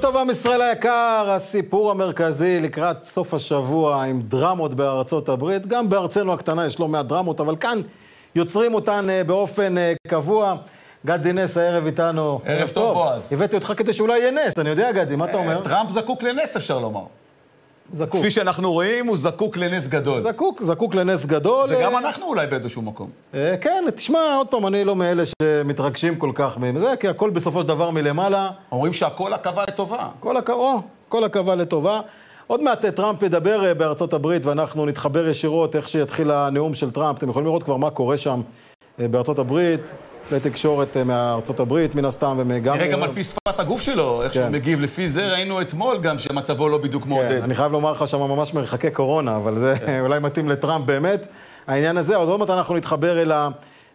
טוב, עם ישראל היקר, הסיפור המרכזי לקראת סוף השבוע עם דרמות בארצות הברית. גם בארצנו הקטנה יש לא מעט דרמות, אבל כאן יוצרים אותן אה, באופן אה, קבוע. גדי נס הערב איתנו. ערב טוב, בועז. הבאתי אותך כדי שאולי יהיה נס, אני יודע, גדי, מה אתה אומר? טראמפ זקוק לנס, אפשר לומר. זקוק. כפי שאנחנו רואים, הוא זקוק לנס גדול. זקוק, זקוק לנס גדול. וגם אה, אנחנו אולי באיזשהו מקום. אה, כן, תשמע, עוד פעם, אני לא מאלה שמתרגשים כל כך מזה, כי הכל בסופו של דבר מלמעלה. אומרים שהכל עכבה לטובה. כל הכבוד, כל הכבוד לטובה. עוד מעט אה, טראמפ ידבר אה, בארצות הברית ואנחנו נתחבר ישירות איך שיתחיל הנאום של טראמפ. אתם יכולים לראות כבר מה קורה שם אה, בארצות הברית. כלי תקשורת אה, מארצות הברית, מן הסתם, וגם... נראה גם על פי שפת הגוף שלו, איך כן. שהוא מגיב. לפי זה ראינו אתמול גם שמצבו לא בדיוק כן, מעודד. אני חייב לומר לך שם ממש מרחקי קורונה, אבל זה אולי מתאים לטראמפ באמת. העניין הזה, עוד עוד מעט אנחנו נתחבר אל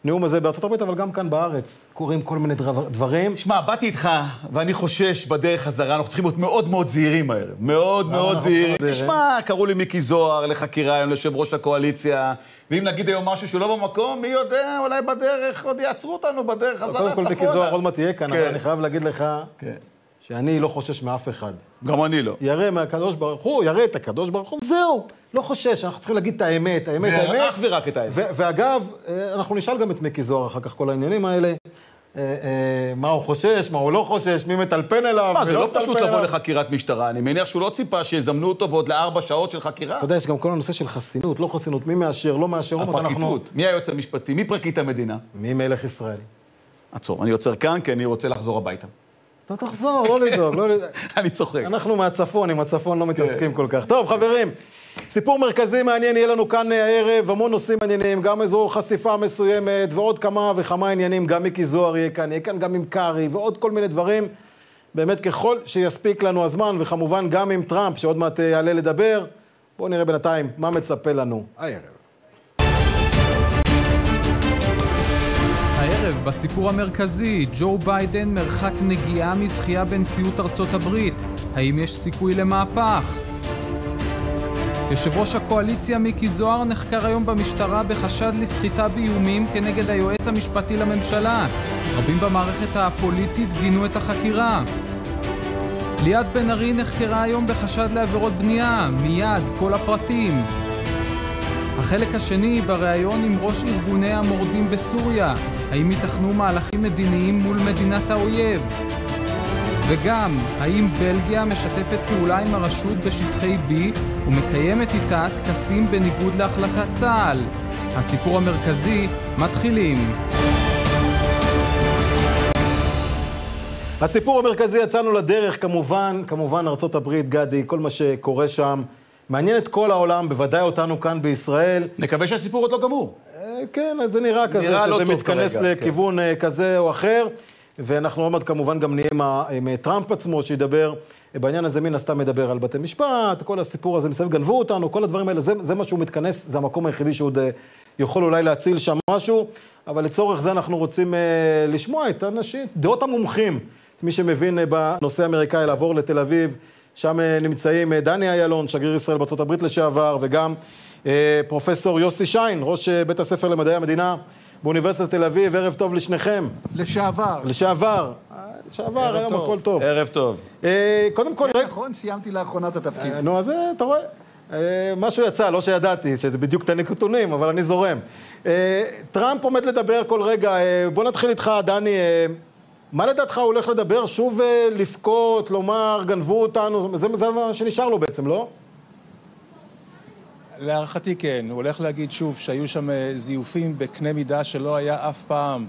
הנאום הזה בארצות הברית, אבל גם כאן בארץ קורים כל מיני דבר- דברים. שמע, באתי איתך, ואני חושש בדרך חזרה, אנחנו צריכים להיות מאוד מאוד זהירים הערב. מאוד מאוד זהירים. תשמע, קראו לי מיקי זוהר לחקירה היום ליושב ראש הקואליציה, ואם נגיד היום משהו שהוא לא במקום, מי יודע, אולי בדרך, עוד יעצרו אותנו בדרך חזרה קודם כל, צפונה. מיקי זוהר עוד מעט תהיה כאן, אבל כן. אני חייב להגיד לך כן. שאני לא חושש מאף אחד. גם אני לא. ירא מהקדוש ברוך הוא, ירא את הקדוש ברוך הוא, זהו, לא חושש, אנחנו צריכים להגיד את האמת, האמת, האמת. ואך ורק את האמת. ואגב, אה, אנחנו נשאל גם את מיקי זוהר אחר כך כל העניינים האלה. אה, אה, מה הוא חושש, מה הוא לא חושש, מי מטלפן אליו, מה, זה לא מטלפן פשוט לבוא. לחקירת משטרה. אני מניח שהוא לא ציפה שיזמנו אותו ועוד לארבע שעות של חקירה. אתה יודע, יש גם כל הנושא של חסינות, לא חסינות, מי מאשר, לא מאשר, אנחנו... הפרקליטות, מי היועץ המשפטי, מי פרקליט המדינה? מי מלך ישראל? עצור, אני עוצר כאן כי אני רוצה לחזור הביתה. אתה תחזור, לא לדאוג, לא לדאוג. אני צוחק. אנחנו מהצפון, עם הצפון לא מתעסקים כל כך. טוב, חברים, סיפור מרכזי מעניין יהיה לנו כאן אה, הערב, המון נושאים מעניינים, גם איזו חשיפה מסוימת, ועוד כמה וכמה עניינים, גם מיקי זוהר יהיה כאן, יהיה כאן גם עם קארי, ועוד כל מיני דברים. באמת, ככל שיספיק לנו הזמן, וכמובן גם עם טראמפ, שעוד מעט אה, יעלה לדבר, בואו נראה בינתיים מה מצפה לנו הערב. הערב, בסיפור המרכזי, ג'ו ביידן מרחק נגיעה מזכייה בנשיאות ארצות הברית. האם יש סיכוי למהפך? יושב ראש הקואליציה מיקי זוהר נחקר היום במשטרה בחשד לסחיטה באיומים כנגד היועץ המשפטי לממשלה. רבים במערכת הפוליטית גינו את החקירה. ליאת בן ארי נחקרה היום בחשד לעבירות בנייה. מיד, כל הפרטים. החלק השני בריאיון עם ראש ארגוני המורדים בסוריה, האם ייתכנו מהלכים מדיניים מול מדינת האויב? וגם, האם בלגיה משתפת פעולה עם הרשות בשטחי B ומקיימת איתה טקסים בניגוד להחלטת צה"ל? הסיפור המרכזי, מתחילים. הסיפור המרכזי, יצאנו לדרך, כמובן, כמובן ארצות הברית, גדי, כל מה שקורה שם. מעניין את כל העולם, בוודאי אותנו כאן בישראל. נקווה שהסיפור עוד לא גמור. כן, אז זה נראה כזה, נראה לא שזה טוב מתכנס כרגע, לכיוון אה, כזה או אחר. ואנחנו עוד מעט כמובן גם נהיה עם, אה, טראמפ עצמו, שידבר. אה, בעניין הזה מן הסתם מדבר על בתי משפט, כל הסיפור הזה מסביב, גנבו אותנו, כל הדברים האלה, זה, זה מה שהוא מתכנס, זה המקום היחידי שהוא עוד יכול אולי להציל שם משהו, אבל לצורך זה אנחנו רוצים אה, לשמוע את האנשים, דעות המומחים, את מי שמבין אה, בנושא האמריקאי, לעבור לתל אביב, שם אה, נמצאים אה, דני אילון, שגריר ישראל בארה"ב לשעבר, וגם פרופסור יוסי שיין, ראש אה, בית הספר למדעי המדינה באוניברסיטת תל אביב, ערב טוב לשניכם. לשעבר. לשעבר. אה, לשעבר, היום טוב. הכל טוב. ערב טוב. אה, קודם כל, רגע, נכון, סיימתי לאחרונה את התפקיד. אה, נו, אז אה, אתה רואה, אה, משהו יצא, לא שידעתי, שזה בדיוק את הנתונים, אבל אני זורם. אה, טראמפ עומד לדבר כל רגע, אה, בוא נתחיל איתך, דני. אה, מה לדעתך הוא הולך לדבר? שוב אה, לבכות, לומר, גנבו אותנו, זה, זה מה שנשאר לו בעצם, לא? להערכתי כן, הוא הולך להגיד שוב שהיו שם אה, זיופים בקנה מידה שלא היה אף פעם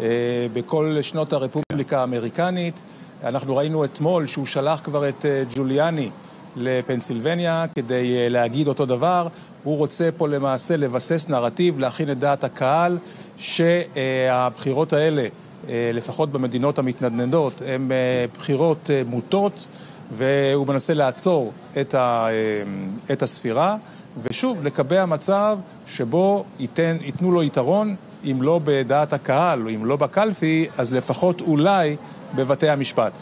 אה, בכל שנות הרפובליקה האמריקנית. אנחנו ראינו אתמול שהוא שלח כבר את אה, ג'וליאני לפנסילבניה כדי להגיד אותו דבר. הוא רוצה פה למעשה לבסס נרטיב, להכין את דעת הקהל, שהבחירות האלה, לפחות במדינות המתנדנדות, הן בחירות מוטות. והוא מנסה לעצור את, את הספירה, ושוב, לקבע מצב שבו ייתן, ייתנו לו יתרון, אם לא בדעת הקהל, או אם לא בקלפי, אז לפחות אולי בבתי המשפט.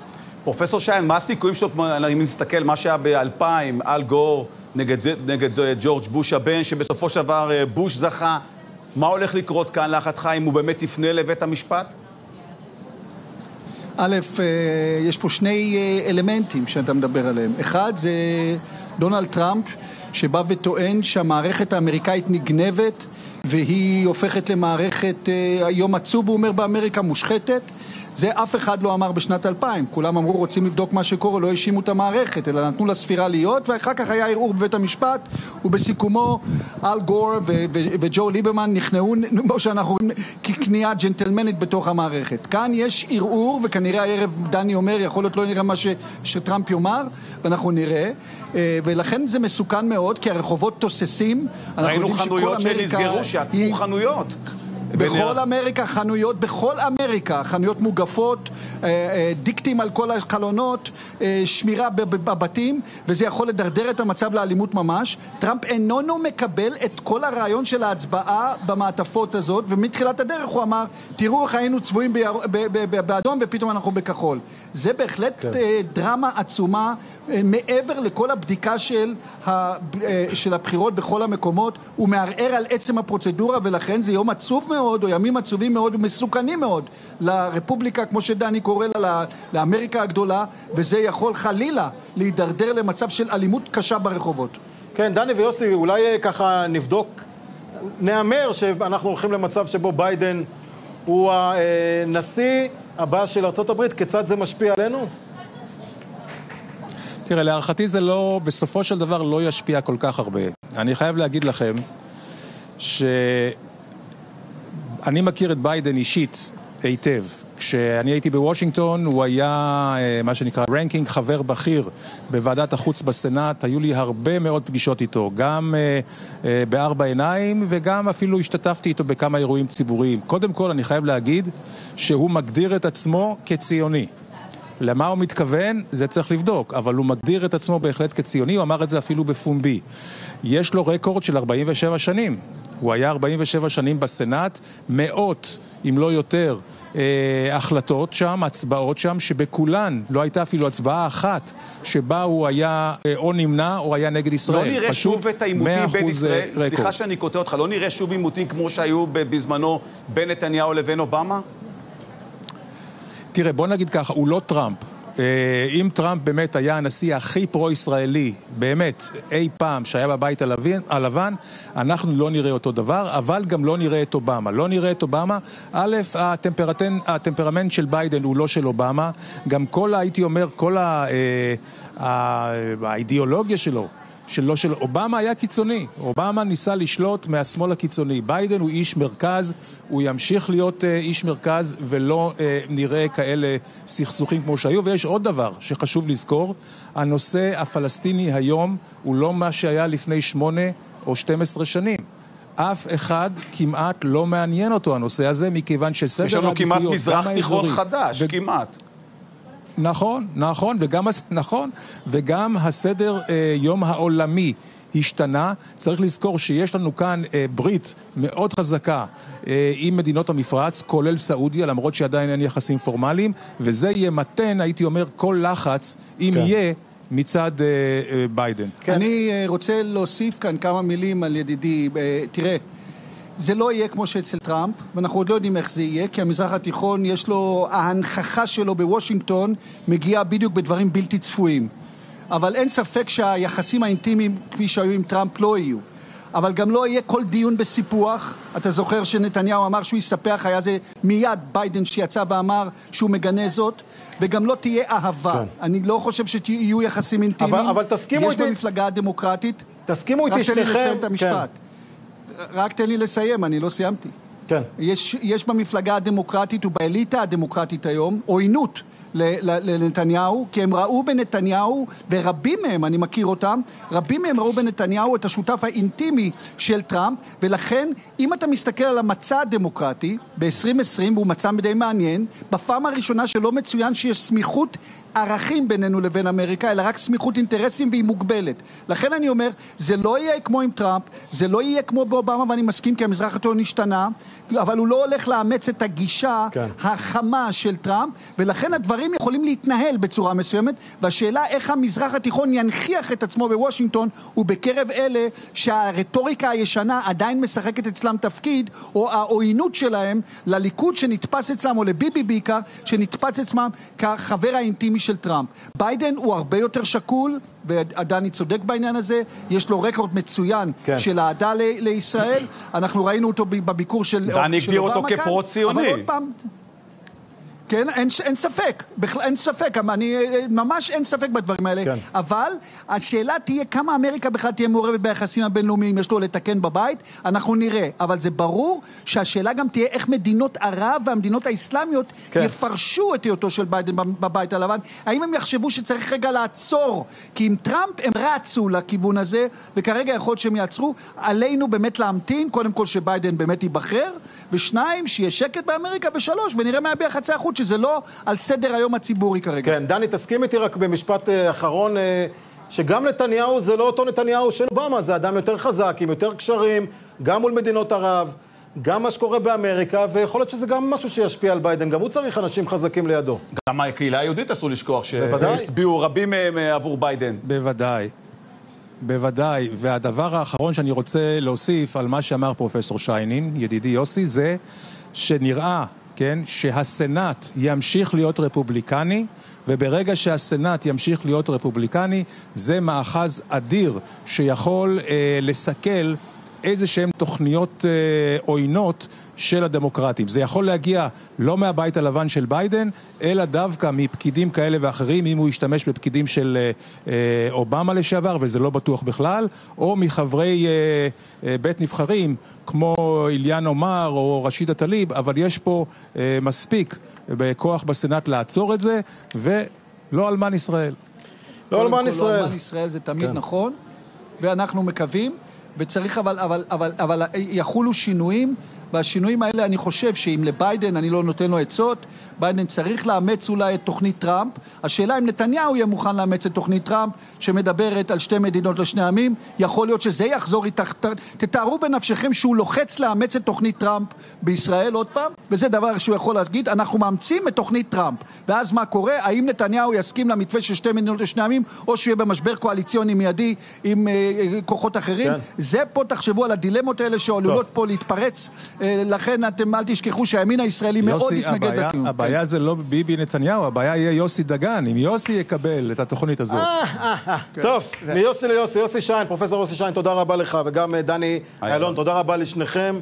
פרופסור שיין, מה הסיכויים שלו, אם נסתכל, מה שהיה ב-2000, אל גור נגד, נגד אה, ג'ורג' בוש הבן, שבסופו של דבר אה, בוש זכה, מה הולך לקרות כאן להערכתך, אם הוא באמת יפנה לבית המשפט? א', אה, יש פה שני אלמנטים שאתה מדבר עליהם. אחד זה דונלד טראמפ, שבא וטוען שהמערכת האמריקאית נגנבת והיא הופכת למערכת, יום עצוב הוא אומר באמריקה, מושחתת. זה אף אחד לא אמר בשנת 2000, כולם אמרו רוצים לבדוק מה שקורה, לא האשימו את המערכת, אלא נתנו לספירה להיות, ואחר כך היה ערעור בבית המשפט, ובסיכומו אל גור וג'ו ליברמן נכנעו, כמו שאנחנו רואים, ככניעה ג'נטלמנית בתוך המערכת. כאן יש ערעור, וכנראה הערב דני אומר, יכול להיות לא נראה מה ש, שטראמפ יאמר, ואנחנו נראה, אה, ולכן זה מסוכן מאוד, כי הרחובות תוססים. ראינו חנויות שנסגרו, שאטמו חנויות. בכל אמריקה חנויות, בכל אמריקה חנויות מוגפות, אה, אה, דיקטים על כל החלונות, אה, שמירה בבתים, וזה יכול לדרדר את המצב לאלימות ממש. טראמפ איננו מקבל את כל הרעיון של ההצבעה במעטפות הזאת, ומתחילת הדרך הוא אמר, תראו איך היינו צבועים באדום ופתאום אנחנו בכחול. זה בהחלט כן. דרמה עצומה. מעבר לכל הבדיקה של, ה, של הבחירות בכל המקומות, הוא מערער על עצם הפרוצדורה ולכן זה יום עצוב מאוד, או ימים עצובים מאוד ומסוכנים מאוד לרפובליקה, כמו שדני קורא לה, לאמריקה הגדולה, וזה יכול חלילה להידרדר למצב של אלימות קשה ברחובות. כן, דני ויוסי, אולי אה, ככה נבדוק, נהמר שאנחנו הולכים למצב שבו ביידן הוא הנשיא הבא של ארה"ב, כיצד זה משפיע עלינו? תראה, להערכתי זה לא, בסופו של דבר לא ישפיע כל כך הרבה. אני חייב להגיד לכם שאני מכיר את ביידן אישית היטב. כשאני הייתי בוושינגטון, הוא היה אה, מה שנקרא ranking חבר בכיר בוועדת החוץ בסנאט, היו לי הרבה מאוד פגישות איתו, גם אה, אה, בארבע עיניים וגם אפילו השתתפתי איתו בכמה אירועים ציבוריים. קודם כל, אני חייב להגיד שהוא מגדיר את עצמו כציוני. למה הוא מתכוון, זה צריך לבדוק, אבל הוא מגדיר את עצמו בהחלט כציוני, הוא אמר את זה אפילו בפומבי. יש לו רקורד של 47 שנים. הוא היה 47 שנים בסנאט, מאות, אם לא יותר, אה, החלטות שם, הצבעות שם, שבכולן לא הייתה אפילו הצבעה אחת שבה הוא היה אה, או נמנע או היה נגד ישראל. לא נראה שוב את העימותים בין ישראל, רקורד. סליחה שאני קוטע אותך, לא נראה שוב עימותים כמו שהיו בזמנו בין נתניהו לבין אובמה? תראה, בוא נגיד ככה, הוא לא טראמפ. אה, אם טראמפ באמת היה הנשיא הכי פרו-ישראלי, באמת, אי פעם שהיה בבית הלבן, אנחנו לא נראה אותו דבר, אבל גם לא נראה את אובמה. לא נראה את אובמה, א', הטמפרמנט של ביידן הוא לא של אובמה, גם כל, הייתי אומר, כל אה, האידיאולוגיה שלו שלא של אובמה היה קיצוני, אובמה ניסה לשלוט מהשמאל הקיצוני, ביידן הוא איש מרכז, הוא ימשיך להיות uh, איש מרכז ולא uh, נראה כאלה סכסוכים כמו שהיו, ויש עוד דבר שחשוב לזכור, הנושא הפלסטיני היום הוא לא מה שהיה לפני שמונה או 12 שנים. אף אחד כמעט לא מעניין אותו הנושא הזה, מכיוון שסדר העדיפויות, יש לנו כמעט מזרח תיכון חדש, ו... כמעט. נכון, נכון, וגם, נכון, וגם הסדר אה, יום העולמי השתנה. צריך לזכור שיש לנו כאן אה, ברית מאוד חזקה אה, עם מדינות המפרץ, כולל סעודיה, למרות שעדיין אין יחסים פורמליים, וזה ימתן, הייתי אומר, כל לחץ, אם כן. יהיה... מצד אה, אה, ביידן. כן. אני אה, רוצה להוסיף כאן כמה מילים על ידידי. אה, תראה, זה לא יהיה כמו שאצל טראמפ, ואנחנו עוד לא יודעים איך זה יהיה, כי המזרח התיכון יש לו, ההנכחה שלו בוושינגטון מגיעה בדיוק בדברים בלתי צפויים. אבל אין ספק שהיחסים האינטימיים כפי שהיו עם טראמפ לא יהיו. אבל גם לא יהיה כל דיון בסיפוח. אתה זוכר שנתניהו אמר שהוא יספח, היה זה מיד ביידן שיצא ואמר שהוא מגנה זאת, וגם לא תהיה אהבה. כן. אני לא חושב שיהיו יחסים אינטימיים. אבל, אבל תסכימו איתי... יש במפלגה הדמוקרטית... תסכימו איתי שניכם... רק תן לי לסיים את המשפט. כן. רק תן לי לסיים, אני לא סיימתי. כן. יש, יש במפלגה הדמוקרטית ובאליטה הדמוקרטית היום עוינות לנתניהו, כי הם ראו בנתניהו, ורבים מהם, אני מכיר אותם, רבים מהם ראו בנתניהו את השותף האינטימי של טראמפ, ולכן אם אתה מסתכל על המצע הדמוקרטי ב-2020, והוא מצע די מעניין, בפעם הראשונה שלא מצוין שיש סמיכות ערכים בינינו לבין אמריקה, אלא רק סמיכות אינטרסים והיא מוגבלת. לכן אני אומר, זה לא יהיה כמו עם טראמפ, זה לא יהיה כמו באובמה, ואני מסכים כי המזרח התיכון השתנה, אבל הוא לא הולך לאמץ את הגישה כן. החמה של טראמפ, ולכן הדברים יכולים להתנהל בצורה מסוימת, והשאלה איך המזרח התיכון ינכיח את עצמו בוושינגטון, הוא בקרב אלה שהרטוריקה הישנה עדיין משחקת אצלם תפקיד, או העוינות שלהם לליכוד שנתפס אצלם, או לביבי בעיקר, שנתפס אצלם כחבר האינטימי של טראמפ. ביידן הוא הרבה יותר שקול, ודני צודק בעניין הזה, יש לו רקורד מצוין כן. של אהדה ל- לישראל, אנחנו ראינו אותו בביקור של דני הגדיר אותו כפרו-ציוני. אבל עוד פעם, כן, אין, אין ספק, בכלל אין ספק, אני, ממש אין ספק בדברים האלה, כן. אבל השאלה תהיה כמה אמריקה בכלל תהיה מעורבת ביחסים הבינלאומיים, יש לו לתקן בבית, אנחנו נראה, אבל זה ברור שהשאלה גם תהיה איך מדינות ערב והמדינות האסלאמיות כן. יפרשו את היותו של ביידן בבית הלבן, האם הם יחשבו שצריך רגע לעצור, כי עם טראמפ הם רצו לכיוון הזה, וכרגע יכול להיות שהם יעצרו, עלינו באמת להמתין, קודם כל שביידן באמת ייבחר, ושניים, שיהיה שקט באמריקה, ושלוש, ונראה מה יביע יחסי החוץ, שזה לא על סדר היום הציבורי כרגע. כן, דני, תסכים איתי רק במשפט אה, אחרון, אה, שגם נתניהו זה לא אותו נתניהו של אובמה, זה אדם יותר חזק, עם יותר קשרים, גם מול מדינות ערב, גם מה שקורה באמריקה, ויכול להיות שזה גם משהו שישפיע על ביידן, גם הוא צריך אנשים חזקים לידו. גם הקהילה היהודית אסור לשכוח. שהצביעו רבים מהם אה, עבור ביידן. בוודאי. בוודאי, והדבר האחרון שאני רוצה להוסיף על מה שאמר פרופסור שיינין, ידידי יוסי, זה שנראה, כן, שהסנאט ימשיך להיות רפובליקני, וברגע שהסנאט ימשיך להיות רפובליקני, זה מאחז אדיר שיכול אה, לסכל איזה שהן תוכניות אה, עוינות של הדמוקרטים. זה יכול להגיע לא מהבית הלבן של ביידן, אלא דווקא מפקידים כאלה ואחרים, אם הוא ישתמש בפקידים של אה, אה, אובמה לשעבר, וזה לא בטוח בכלל, או מחברי אה, אה, בית נבחרים, כמו איליאן עומר או רשידה טליב, אבל יש פה אה, מספיק בכוח בסנאט לעצור את זה, ולא אלמן ישראל. לא אלמן כל, ישראל. לא אלמן ישראל זה תמיד כן. נכון, ואנחנו מקווים, וצריך אבל, אבל, אבל, אבל יחולו שינויים, והשינויים האלה, אני חושב שאם לביידן אני לא נותן לו עצות, ביידן צריך לאמץ אולי את תוכנית טראמפ. השאלה אם נתניהו יהיה מוכן לאמץ את תוכנית טראמפ, שמדברת על שתי מדינות לשני עמים, יכול להיות שזה יחזור איתך, תתארו בנפשכם שהוא לוחץ לאמץ את תוכנית טראמפ בישראל עוד פעם, וזה דבר שהוא יכול להגיד, אנחנו מאמצים את תוכנית טראמפ. ואז מה קורה? האם נתניהו יסכים למתווה של שתי מדינות לשני עמים, או שהוא יהיה במשבר קואליציוני מיידי עם אה, אה, כוחות אחרים? כן. זה פה, תחשבו על הדילמות האלה שעלולות פה להתפרץ, אה, לכן אתם אל תשכחו שהימין הישראלי מאוד יוסי, יתנגד הבעיה, לטיעון. הבעיה זה לא ביבי נתניהו, הבעיה יהיה יוסי דגן. אם יוסי יקבל את התוכנית הזאת. טוב, יוסי ליוסי, יוסי שיין, פרופסור יוסי שיין, תודה רבה לך, וגם אה, דני איילון, תודה רבה לשניכם.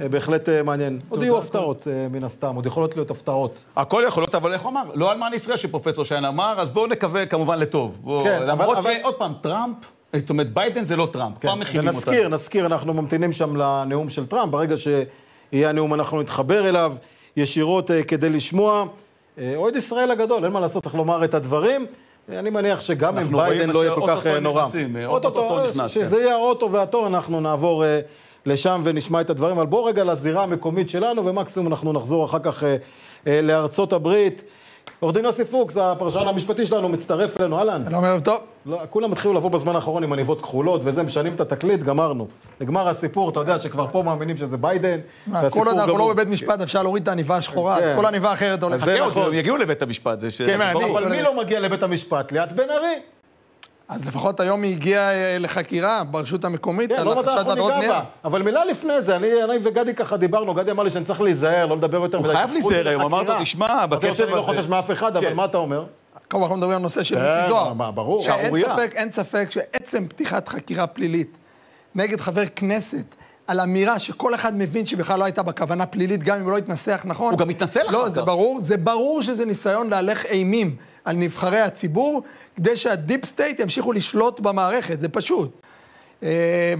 אה, בהחלט אה, מעניין. עוד יהיו הפתעות, אה, מן הסתם, עוד יכולות להיות הפתעות. הכל יכול להיות, אבל איך הוא אמר? לא אלמן ישראל שפרופסור שיין אמר, אז בואו נקווה כמובן לטוב. כן, למרות שעוד פעם, טראמפ, זאת אומרת, ביידן זה לא טראמפ, כבר מכינים אותנו. ונזכיר, נזכיר, אנחנו ממתינים שם לנאום של טראמפ, ברגע שיהיה הנאום אנחנו נתחבר אליו ישירות אה, כדי לשמוע. אה, אוהב ישראל הגדול, אין מה לעשות, צריך לומר את הדברים. אני מניח שגם אם ביידן לא יהיה כל כך אה, נורא. אוטוטו, נכנס, שזה כן. יהיה האוטוטו, אנחנו נעבור לשם ונשמע את הדברים. אבל בואו רגע לזירה המקומית שלנו, ומקסימום אנחנו נחזור אחר כך לארצות הברית. עורך דין יוסי פוקס, הפרשן המשפטי שלנו, מצטרף אלינו, אהלן. שלום, ערב טוב. לא, כולם התחילו לבוא בזמן האחרון עם עניבות כחולות וזה, משנים את התקליט, גמרנו. נגמר הסיפור, אתה יודע שכבר פה מאמינים שזה ביידן, והסיפור כל עוד אנחנו. לא בבית משפט, אפשר להוריד את העניבה השחורה, כן. אז כל עניבה אחרת הולכת. זה חכה נכון. הם יגיעו לבית המשפט, זה ש... כן, אבל מי לא מגיע לבית המשפט? ליאת בן ארי. אז לפחות היום היא הגיעה אה, לחקירה ברשות המקומית, כן, על לא החשד ניגע בנייה. אבל מילה לפני זה, אני אני וגדי ככה דיברנו, גדי אמר לי שאני צריך להיזהר, לא לדבר יותר הוא. חייב להיזהר היום. אמרת, תשמע, בקצב שאני לא הזה- חושש מאף אחד, אבל כן. מה אתה אומר? כמובן אנחנו מדברים על נושא של כן, מיקי זוהר. ברור. שאין שערורייה. ספק, אין ספק שעצם פתיחת חקירה פלילית נגד חבר כנסת, על אמירה שכל אחד מבין שבכלל לא הייתה בכוונה פלילית, גם אם הוא לא התנסח נכון. הוא גם מתנצל אחר לא, כך. זה ברור, זה ברור שזה ניסיון להלך אימים על נבחרי הציבור, כדי שה deep state ימשיכו לשלוט במערכת, זה פשוט. אה,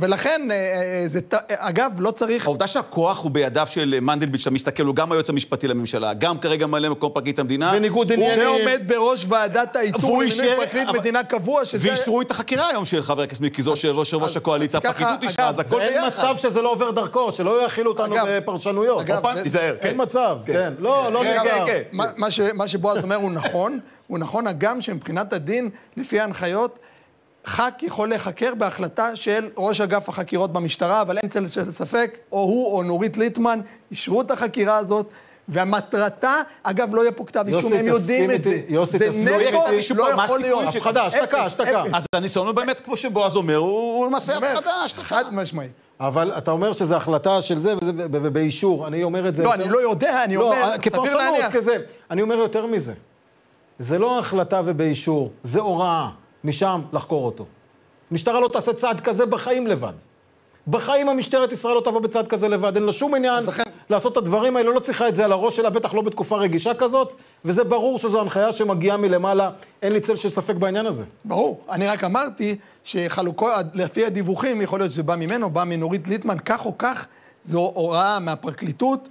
ולכן, אה, אה, זה, אגב, לא צריך... העובדה שהכוח הוא בידיו של מנדלבליט, שאתה מסתכל, הוא גם היועץ המשפטי לממשלה, גם כרגע ממלא מקום פרקליט המדינה. בניגוד הוא- עניינים. ועומד בראש ועדת האיתור למינוי פרקליט אבל- מדינה קבוע, שזה... ואישרו את החקירה היום של חבר הכנסת מיקי זוהר, של ראש ראש הקואליציה, הפרקליטות אישרה, אז הכל ואין ביחד. מצב שזה לא עובר דרכו, שלא יאכילו אותנו אגב, בפרשנויות. תיזהר. כן. אין מצב, כן. לא, לא כן, נזהר. כן, כן. מה, מה, ש, מה שבועז אומר הוא נכון, הוא נכון הגם שמבחינת הדין, לפי ההנחיות, ח"כ יכול להיחקר בהחלטה של ראש אגף החקירות במשטרה, אבל אין צל של ספק, או הוא או נורית ליטמן אישרו את החקירה הזאת, ומטרתה, אגב, לא יהיה פה כתב אישום, הם יודעים את זה. איתי, יוסי, זה תסכים נטו, איתי. לא מה יכול הסיכוי להיות. הפחדה, השתקה, השתקה. אפס. אז הניסיון הוא באמת, כמו שבועז אומר, הוא למעשה הפחדה, חד משמעית. אבל אתה אומר שזו החלטה של זה וזה, ובאישור. אני אומר את זה... לא, אני לא יודע, אני לא, אומר, סביר כפרשנות להניח. כזה. אני אומר יותר מזה. זה לא החלטה ובאישור, זה הוראה. משם לחקור אותו. משטרה לא תעשה צעד כזה בחיים לבד. בחיים המשטרת ישראל לא תבוא בצעד כזה לבד, אין לה שום עניין לעשות את הדברים האלה, לא צריכה את זה על הראש שלה, בטח לא בתקופה רגישה כזאת, וזה ברור שזו הנחיה שמגיעה מלמעלה, אין לי צל של ספק בעניין הזה. ברור. אני רק אמרתי שחלוקו, לפי הדיווחים, יכול להיות שזה בא ממנו, בא מנורית ליטמן, כך או כך, זו הוראה מהפרקליטות,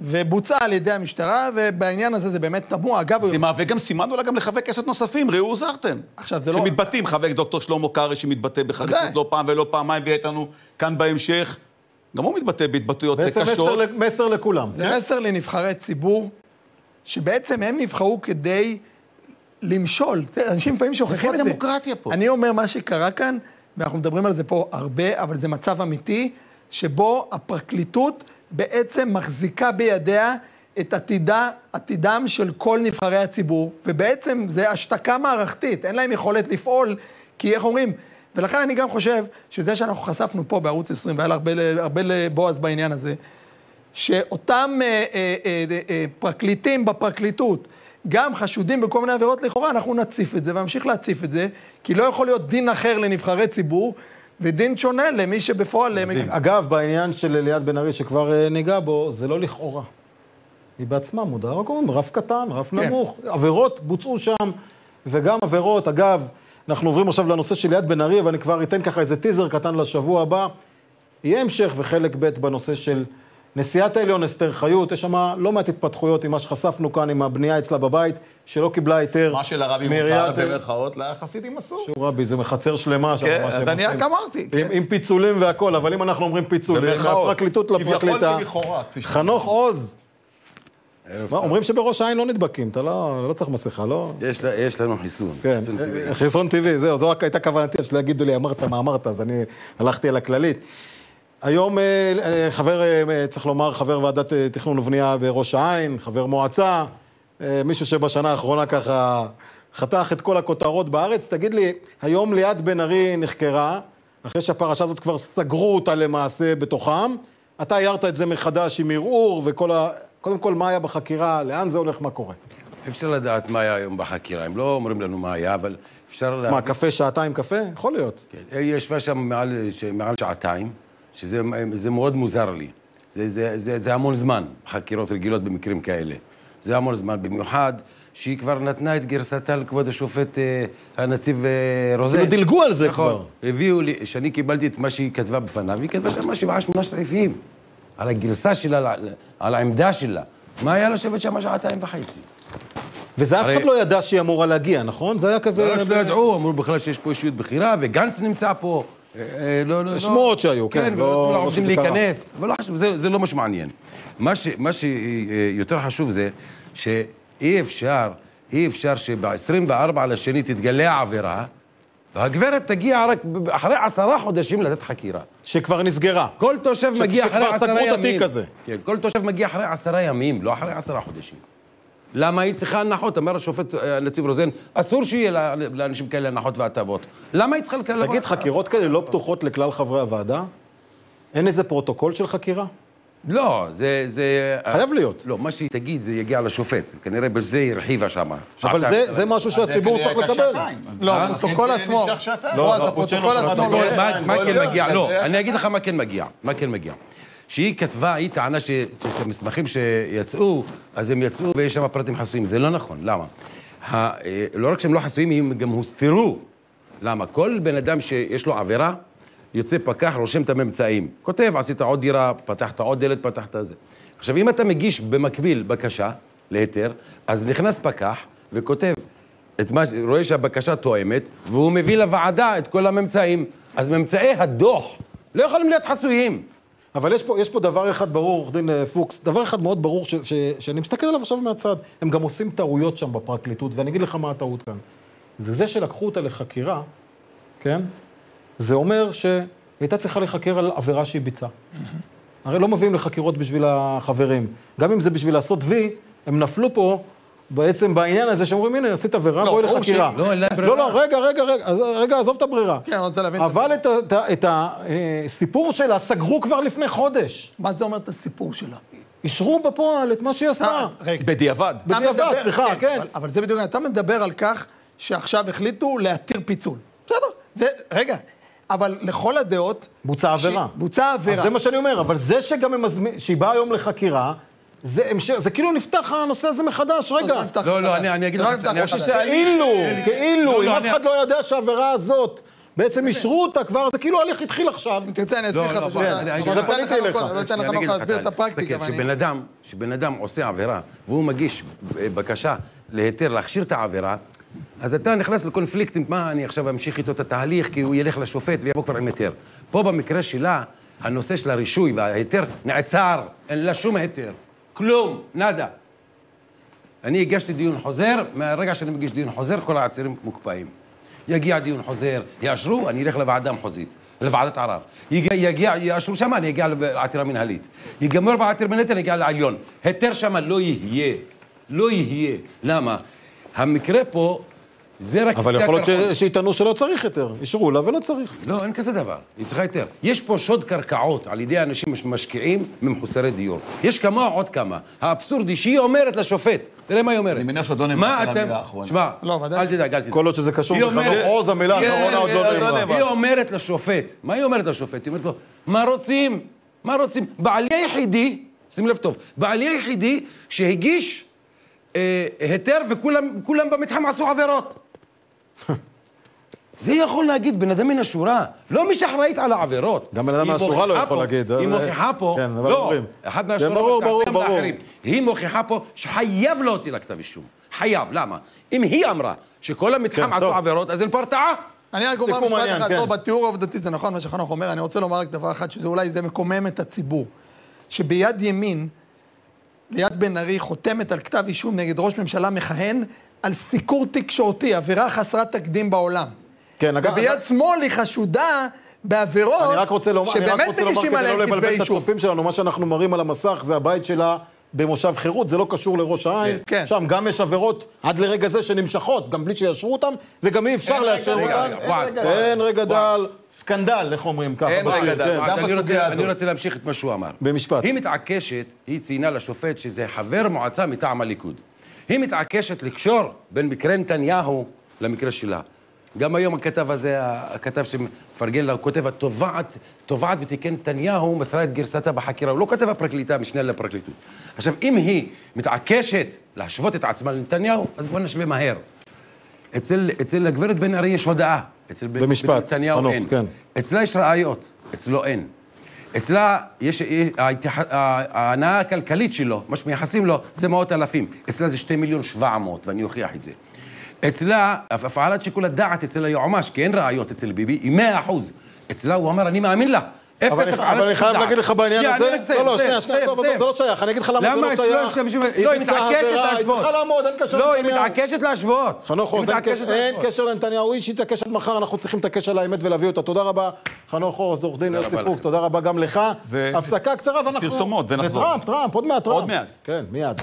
ובוצעה על ידי המשטרה, ובעניין הזה זה באמת תמוה. אגב, זה מהווה גם סימן אולי גם לחברי כנסת נוספים, ראו הוזהרתם. עכשיו, זה לא- שמתבטאים, חבר דוקטור שלמה קרעי שמתבטא בחריפות. לא פעם ולא פעמיים, ויהיה איתנו כאן בהמשך. גם הוא מתבטא בהתבטאויות בעצם מסר, קשות. מסר לכולם. זה מסר לנבחרי ציבור, שבעצם הם נבחרו כדי למשול. אנשים לפעמים שוכחים את זה. הדמוקרטיה פה? אני אומר, מה שקרה כאן, ואנחנו מדברים על זה פה הרבה, אבל זה מצב אמיתי, שבו הפרקליטות בעצם מחזיקה בידיה את עתידה, עתידם של כל נבחרי הציבור, ובעצם זה השתקה מערכתית, אין להם יכולת לפעול, כי איך אומרים? ולכן אני גם חושב שזה שאנחנו חשפנו פה בערוץ 20, והיה הרבה, הרבה לבועז בעניין הזה, שאותם אה, אה, אה, אה, פרקליטים בפרקליטות, גם חשודים בכל מיני עבירות לכאורה, אנחנו נציף את זה ונמשיך להציף את זה, כי לא יכול להיות דין אחר לנבחרי ציבור, ודין שונה למי שבפועל... אגב, בעניין של ליאת בן ארי, שכבר אה, ניגע בו, זה לא לכאורה. היא בעצמה מודעה, רק אומרים, רף קטן, רף כן. נמוך. עבירות בוצעו שם, וגם עבירות, אגב, אנחנו עוברים עכשיו לנושא של ליאת בן ארי, ואני כבר אתן ככה איזה טיזר קטן לשבוע הבא. יהיה המשך וחלק ב' בנושא של נשיאת העליון אסתר חיות, יש שם לא מעט התפתחויות עם מה שחשפנו כאן, עם הבנייה אצלה בבית, שלא קיבלה היתר מה שלרבי מותר במרכאות, לחסידים אסור. שהוא רבי, זה מחצר שלמה שם, כן, מה אז שהם אני עושים. רק אמרתי, כן. עם, עם פיצולים והכל, אבל אם אנחנו אומרים פיצולים. מהפרקליטות לפרקליטה, חנוך עוז. מה, אומרים שבראש העין לא נדבקים, אתה לא, לא צריך מסכה, לא? יש, לנו חיסון. כן, חיסון טבעי. חיסון טבעי, זהו, זו רק הייתה כוונתי, שלא יגידו לי, אמרת מה אמרת, אז אני הלכתי על הכללית. היום אה, אה, חבר, אה, צריך לומר, חבר ועדת תכנון ובנייה בראש העין, חבר מועצה, מישהו שבשנה האחרונה ככה חתך את כל הכותרות בארץ. תגיד לי, היום ליאת בן ארי נחקרה, אחרי שהפרשה הזאת כבר סגרו אותה למעשה בתוכם, אתה הערת את זה מחדש עם ערעור וכל ה... קודם כל, מה היה בחקירה, לאן זה הולך, מה קורה? אפשר לדעת מה היה היום בחקירה. הם לא אומרים לנו מה היה, אבל אפשר... לה- מה, קפה, שעתיים קפה? יכול להיות. כן. היא ישבה שם מעל, מעל שעתיים, שזה זה מאוד מוזר לי. זה, זה, זה, זה המון זמן, חקירות רגילות במקרים כאלה. זה המון זמן, במיוחד שהיא כבר נתנה את גרסתה לכבוד השופט אה, הנציב אה, רוזן. אפילו דילגו על זה נכון. כבר. הביאו לי, שאני קיבלתי את מה שהיא כתבה בפניו, היא כתבה שם שבעה, שמונה סעיפים. על הגרסה שלה, על- על העמדה שלה. מה היה לשבת שם שעתיים וחצי? וזה אף הרי- אחד לא ידע שהיא אמורה להגיע, נכון? זה היה כזה... לא שלא ידעו, אמרו בכלל שיש פה אישיות בכירה, וגנץ נמצא פה. אה, אה, לא, לא, לא. שמועות שהיו, כן, כן, לא- לא רוצים. להיכנס, אבל לא חשוב, זה, זה לא מה שמעניין. מה, ש, מה שיותר חשוב זה שאי אפשר, אי אפשר שב-24 לשני תתגלה העבירה, והגברת תגיע רק אחרי עשרה חודשים לתת חקירה. שכבר נסגרה. כל תושב ש- מגיע שכבר אחרי עשרה סגרו ימים. את התיק הזה. כן, כל תושב מגיע אחרי עשרה ימים, לא אחרי עשרה חודשים. למה היא צריכה הנחות? אומר השופט אה, הנציב רוזן, אסור שיהיה לאנשים כאלה הנחות והטבות. למה היא צריכה לקבל... תגיד, חקירות כאלה לא פתוחות לכלל חברי הוועדה? אין איזה פרוטוקול של חקירה? לא, זה... זה חייב להיות. לא, מה שהיא תגיד זה יגיע לשופט. כנראה בזה היא הרחיבה שם. אבל זה- זה משהו שהציבור צריך לקבל. לא, אה, הפרוטוקול עצמו. שעתיים. לא, אז לא, הפרוטוקול עצמו עצמו לא... לא- מה לא כן מגיע? לא, אני אגיד לך מה כן מגיע. מה כן מגיע. שהיא כתבה, היא טענה ש- שאת המסמכים שיצאו, אז הם יצאו ויש שם פרטים חסויים. זה לא נכון, למה? ה- אה, לא רק שהם לא חסויים, הם גם הוסתרו. למה? כל בן אדם שיש לו עבירה, יוצא פקח, רושם את הממצאים. כותב, עשית עוד דירה, פתחת עוד דלת, פתחת זה. עכשיו, אם אתה מגיש במקביל בקשה להיתר, אז נכנס פקח וכותב את מה, רואה שהבקשה תואמת, והוא מביא לוועדה את כל הממצאים. אז ממצאי הדוח לא יכולים להיות חסויים. אבל יש פה, יש פה דבר אחד ברור, עורך דין אה, פוקס, דבר אחד מאוד ברור ש, ש, שאני מסתכל עליו עכשיו מהצד. הם גם עושים טעויות שם בפרקליטות, ואני אגיד לך מה הטעות כאן. זה זה שלקחו אותה לחקירה, כן? זה אומר שהיא הייתה צריכה להיחקר על עבירה שהיא ביצעה. הרי לא מביאים לחקירות בשביל החברים. גם אם זה בשביל לעשות וי, הם נפלו פה בעצם בעניין הזה שאומרים, הנה, עשית עבירה, לא, בואי לחקירה. לא, לא. לא, רגע, רגע, רגע, אז רגע, עזוב את הברירה. כן, אני רוצה להבין. אבל את הסיפור שלה סגרו כבר לפני חודש. מה זה אומר את הסיפור שלה? אישרו בפועל את מה שהיא עשתה. רגע. בדיעבד. בדיעבד, סליחה, כן. אבל, אבל זה בדיוק, אתה מדבר על כך שעכשיו החליטו להתיר פיצול. בסדר, זה, רגע, אבל לכל הדעות... בוצעה עבירה. בוצעה אז עבירה. זה מה שאני אומר, אבל זה שגם הם מזמין, שהיא באה היום לחקירה, זה המשך, זה כאילו נפתח הנושא הזה מחדש, רגע. לא נפתח לא, לא, מחדש. אני- אני אגיד לא לך, אני. חושב שזה- כאילו, כאילו, לא, אם לא, אף אחד לא יודע שהעבירה הזאת, בעצם אישרו אותה כבר, זה כאילו ההליך התחיל עכשיו. אם תרצה, אני אסביר לך לא, לא, פשוט. לא אתן פניתי לך אליך. לא אתן לך אני אגיד נוח לך, להסביר את הפרקטיקה. שבן אדם, שבן אדם עושה עבירה, והוא מגיש אה, בקשה להיתר להכשיר את העבירה, אז אתה נכנס לקונפליקט עם מה, אני עכשיו אמשיך איתו את התהליך, כי הוא ילך לשופט ויבוא כבר עם היתר. פה במקרה שלה, הנושא של הרישוי וההיתר נעצר, אין לה שום היתר. כלום, נאדה. אני הגשתי דיון חוזר, מהרגע שאני מגיש דיון חוזר, כל העצירים מוקפאים. יגיע דיון חוזר, יאשרו, אני אלך לוועדה המחוזית, לוועדת ערר. יגיע, יגיע, יאשרו שם, אני אגיע לעתירה מנהלית. ייגמר בעתירה מנהלית, אני אגיע לעליון. היתר שם לא יהיה. לא יהיה. למה? המקרה פה, זה רק אבל יכול להיות שיטענו שלא צריך היתר. אישרו לה ולא צריך. לא, אין כזה דבר. היא צריכה היתר. יש פה שוד קרקעות על ידי אנשים שמשקיעים ממחוסרי דיור. יש כמה עוד כמה. האבסורד היא שהיא אומרת לשופט, תראה מה היא אומרת. אני מניח שעוד לא נאמר אתם... המילה האחרונה. שמע, לא. אל תדאג, אל תדאג. כל עוד שזה קשור לחנוך עוז, המילה היא- האחרונה עוד לא היא- נאמרה. היא אומרת לשופט, מה היא אומרת לשופט? היא אומרת לו, מה רוצים? מה רוצים? בעלי היחידי, שים לב טוב, בעלי היחידי שהגיש אה, היתר וכולם כולם במתחם עשו עבירות. זה יכול להגיד בן אדם מן השורה, לא מי שאחראית על העבירות. גם בן אדם מהשורה לא יכול פה- להגיד. היא אה, מוכיחה פה, כן, אבל לא, אומרים. אחד כן, מהשורה, ברור, ברור, תעשה ברור. היא מוכיחה פה שחייב להוציא לה כתב אישום. חייב, למה? אם היא אמרה שכל המתחם כן, עשו טוב. עבירות, אז אין פה הרתעה. אני רק אומר משפט אחד, כן. טוב, בתיאור העובדתי זה נכון מה שחנוך אומר, אני רוצה לומר רק דבר אחד, שזה אולי זה מקומם את הציבור. שביד ימין, ליד בן ארי חותמת על כתב אישום נגד ראש ממשלה מכהן על סיקור תקשורתי, עבירה חסרת תקדים בעולם. כן, אגב... וביד שמאל היא חשודה בעבירות אני רק רוצה לומר, אני רק שבאמת רוצה לומר מגישים כדי לא עליהן כתבי לבלבל את אישום. הצופים שלנו, מה שאנחנו מראים על המסך זה הבית שלה במושב חירות, זה לא קשור לראש העין. כן. שם גם יש עבירות עד לרגע זה שנמשכות, גם בלי שיאשרו אותן, וגם אי אפשר לאשר אותן. אין רגע דל, סקנדל, איך אומרים ככה? אין רגע דל, כן. אני רוצה להמשיך את מה שהוא אמר. במשפט. היא מתעקשת, היא ציינה לשופט שזה חבר מועצה מטעם הליכוד. היא מתעקשת לקשור בין מקרה נתניהו למקרה שלה. גם היום הכתב הזה, הכתב שמפרגן לה, הוא כותב, התובעת, תובעת בתיקי נתניהו מסרה את גרסתה בחקירה. הוא לא כתב הפרקליטה, משנה לפרקליטות. עכשיו, אם היא מתעקשת להשוות את עצמה לנתניהו, אז בואו נשווה מהר. אצל, אצל הגברת בן ארי יש הודאה. אצל בן- במשפט, נתניהו חנוך, אין. כן. אצלה יש ראיות, אצלו אין. אצלה יש, ההתייח- ההנאה הכלכלית שלו, מה שמייחסים לו, זה מאות אלפים. אצלה זה שתי מיליון שבע מאות, ואני אוכיח את זה. אצלה, הפעלת שיקול הדעת אצל היועמ"ש, כי אין ראיות אצל ביבי, היא מאה אחוז. אצלה הוא אמר, אני מאמין לה. אפס אבל אני- חייב. להגיד לך בעניין הזה, לא, לא, שנייה, שנייה. זה לא שייך, אני אגיד לך למה זה למה לא שייך. היא לא, היא מתעקשת עבירה, היא להשוות. צריכה לעמוד, אין קשר לא, היא. מתעקשת להשוות. חנוך עוז, אין קשר- להשוות. לנתניהו, היא שהתעקשת מחר, אנחנו צריכים את הקשר לאמת ולהביא אותה. תודה רבה, חנוך עוז, עורך דין יוסי פוקס. תודה רבה גם לך. הפסקה קצרה ואנחנו... פרסומות, ונחזור. וטראמפ, טראמפ, עוד מעט טראמפ. עוד מעט. כן, מיד.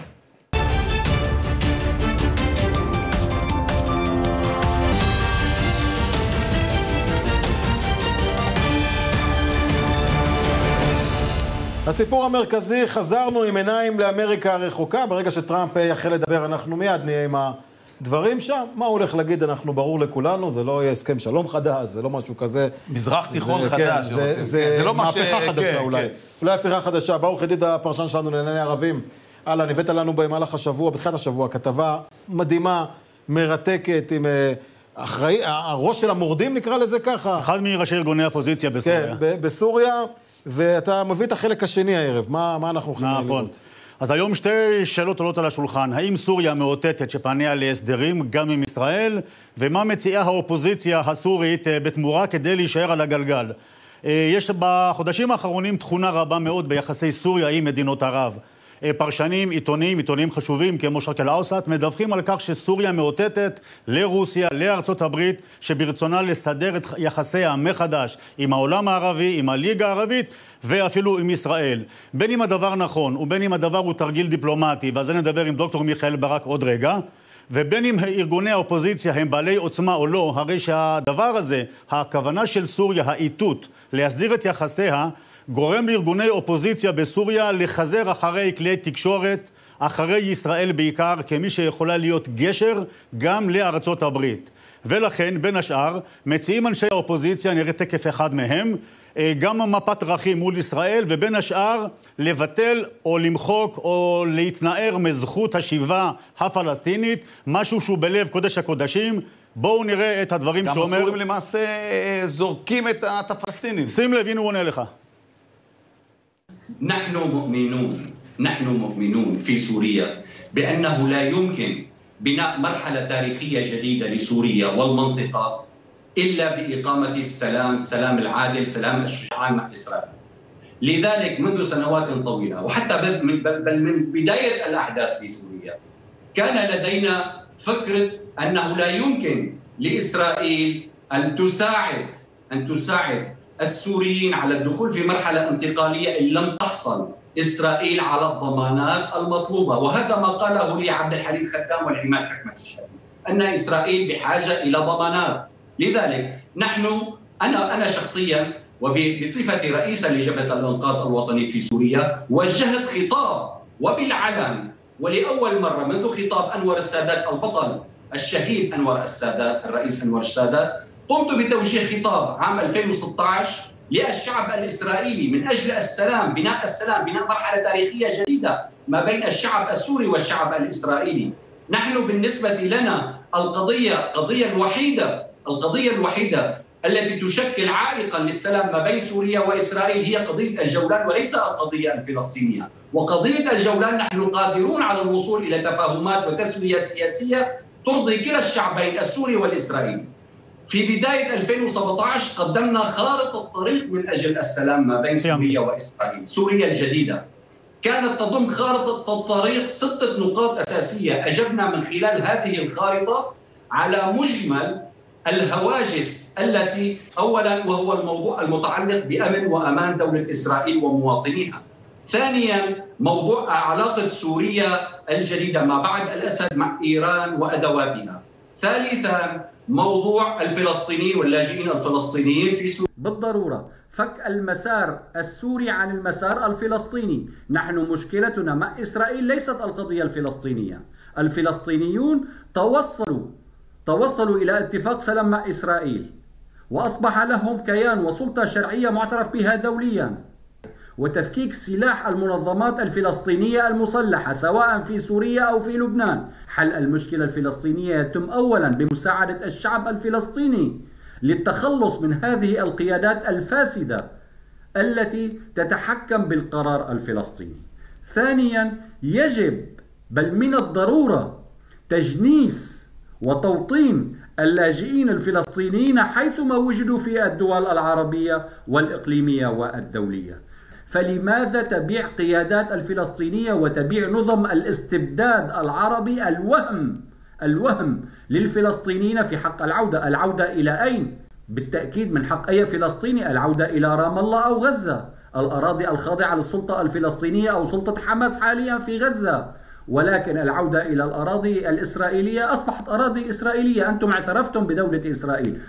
הסיפור המרכזי, חזרנו עם עיניים לאמריקה הרחוקה. ברגע שטראמפ יחל לדבר, אנחנו מיד נהיה עם הדברים שם. מה הוא הולך להגיד, אנחנו ברור לכולנו, זה לא יהיה הסכם שלום חדש, זה לא משהו כזה. מזרח תיכון זה- חדש, כן. זה, כן, זה, זה לא מה ש- מהפכה חדשה כן, אולי. כן. אולי הפיכה חדשה. ברוך ידיד הפרשן שלנו לענייני ערבים. אהלן, הבאת לנו במהלך השבוע, בתחילת השבוע, כתבה מדהימה, מרתקת, עם אה, אחראי, הראש של המורדים נקרא לזה ככה. אחד מראשי ארגוני הפוזיציה בסוריה. כן, בסוריה, ואתה מביא את החלק השני הערב, מה, מה אנחנו הולכים נכון. לראות? אז היום שתי שאלות עולות על השולחן. האם סוריה מאותתת שפניה להסדרים גם עם ישראל? ומה מציעה האופוזיציה הסורית אה, בתמורה כדי להישאר על הגלגל? אה, יש בחודשים האחרונים תכונה רבה מאוד ביחסי סוריה עם מדינות ערב. אה, פרשנים, עיתונים, עיתונים חשובים כמו שרק אל-אוסט, מדווחים על כך שסוריה מאותתת לרוסיה, לארצות הברית, שברצונה לסדר את יחסיה מחדש עם העולם הערבי, עם הליגה הערבית ואפילו עם ישראל. בין אם הדבר נכון ובין אם הדבר הוא תרגיל דיפלומטי, ועל זה נדבר עם דוקטור מיכאל ברק עוד רגע, ובין אם ארגוני האופוזיציה הם בעלי עוצמה או לא, הרי שהדבר הזה, הכוונה של סוריה, האיתות, להסדיר את יחסיה, גורם לארגוני אופוזיציה בסוריה לחזר אחרי כלי תקשורת, אחרי ישראל בעיקר, כמי שיכולה להיות גשר גם לארצות הברית. ולכן, בין השאר, מציעים אנשי האופוזיציה, נראה תקף אחד מהם, אה, גם מפת דרכים מול ישראל, ובין השאר לבטל או למחוק או להתנער מזכות השיבה הפלסטינית, משהו שהוא בלב קודש הקודשים. בואו נראה את הדברים גם שאומר... הסורים למעשה אה, זורקים את הפלסטינים. שים לב, הנה הוא עונה לך. نحن مؤمنون نحن مؤمنون في سوريا بأنه لا يمكن بناء مرحلة تاريخية جديدة لسوريا والمنطقة إلا بإقامة السلام، السلام العادل، سلام الشجعان مع إسرائيل. لذلك منذ سنوات طويلة وحتى بل من, بل بل من بداية الأحداث في سوريا كان لدينا فكره أنه لا يمكن لإسرائيل أن تساعد أن تساعد السوريين على الدخول في مرحلة انتقالية إن لم تحصل. إسرائيل على الضمانات المطلوبة. وهذا ما قاله لي عبد الحليم خدام والعماد حكمة الشهيد أن إسرائيل بحاجة إلى ضمانات. لذلك نحن أنا أنا شخصيا وبصفتي رئيسا لجبهة الأنقاذ الوطني في سوريا وجهت خطاب وبالعلن ولأول مرة منذ خطاب أنور السادات البطل الشهيد أنور السادات الرئيس أنور السادات قمت بتوجيه خطاب عام 2016 للشعب الإسرائيلي من أجل السلام بناء السلام بناء مرحلة تاريخية جديدة ما بين الشعب السوري والشعب الإسرائيلي نحن بالنسبة لنا القضية قضية الوحيدة القضية الوحيدة التي تشكل عائقا للسلام ما بين سوريا وإسرائيل هي قضية الجولان وليس القضية الفلسطينية، وقضية الجولان نحن قادرون على الوصول إلى تفاهمات وتسوية سياسية ترضي كلا الشعبين السوري والإسرائيلي. في بداية 2017 قدمنا خارطه طريق من أجل السلام ما بين سوريا وإسرائيل، سوريا الجديدة. كانت تضم خارطه الطريق ستة نقاط أساسية، أجبنا من خلال هذه الخارطة على مجمل الهواجس التي اولا وهو الموضوع المتعلق بأمن وأمان دولة إسرائيل ومواطنيها. ثانيا موضوع علاقه سوريا الجديدة ما بعد الأسد مع إيران وادواتها. ثالثا موضوع الفلسطينيين واللاجئين الفلسطينيين في سوريا. بالضرورة فك المسار السوري عن المسار الفلسطيني. نحن مشكلتنا مع إسرائيل ليست القضية الفلسطينية. الفلسطينيون توصلوا توصلوا إلى اتفاق سلام مع إسرائيل وأصبح لهم كيان وسلطة شرعية معترف بها دوليا. وتفكيك سلاح المنظمات الفلسطينية المسلحة سواء في سوريا أو في لبنان. حل المشكلة الفلسطينية يتم أولا بمساعدة الشعب الفلسطيني للتخلص من هذه القيادات الفاسدة التي تتحكم بالقرار الفلسطيني. ثانيا يجب بل من الضرورة تجنيس وتوطين اللاجئين الفلسطينيين حيثما وجدوا في الدول العربية والإقليمية والدولية. فلماذا تبيع قيادات الفلسطينية وتبيع نظم الاستبداد العربي الوهم الوهم للفلسطينيين في حق العودة؟ العودة إلى أين؟ بالتأكيد من حق أي فلسطيني العودة إلى رام الله أو غزة. الأراضي الخاضعة للسلطة الفلسطينية أو سلطة حماس حاليا في غزة. ولكن العودة إلى الأراضي الإسرائيلية أصبحت أراضي إسرائيلية. أنتم اعترفتم بدولة إسرائيل.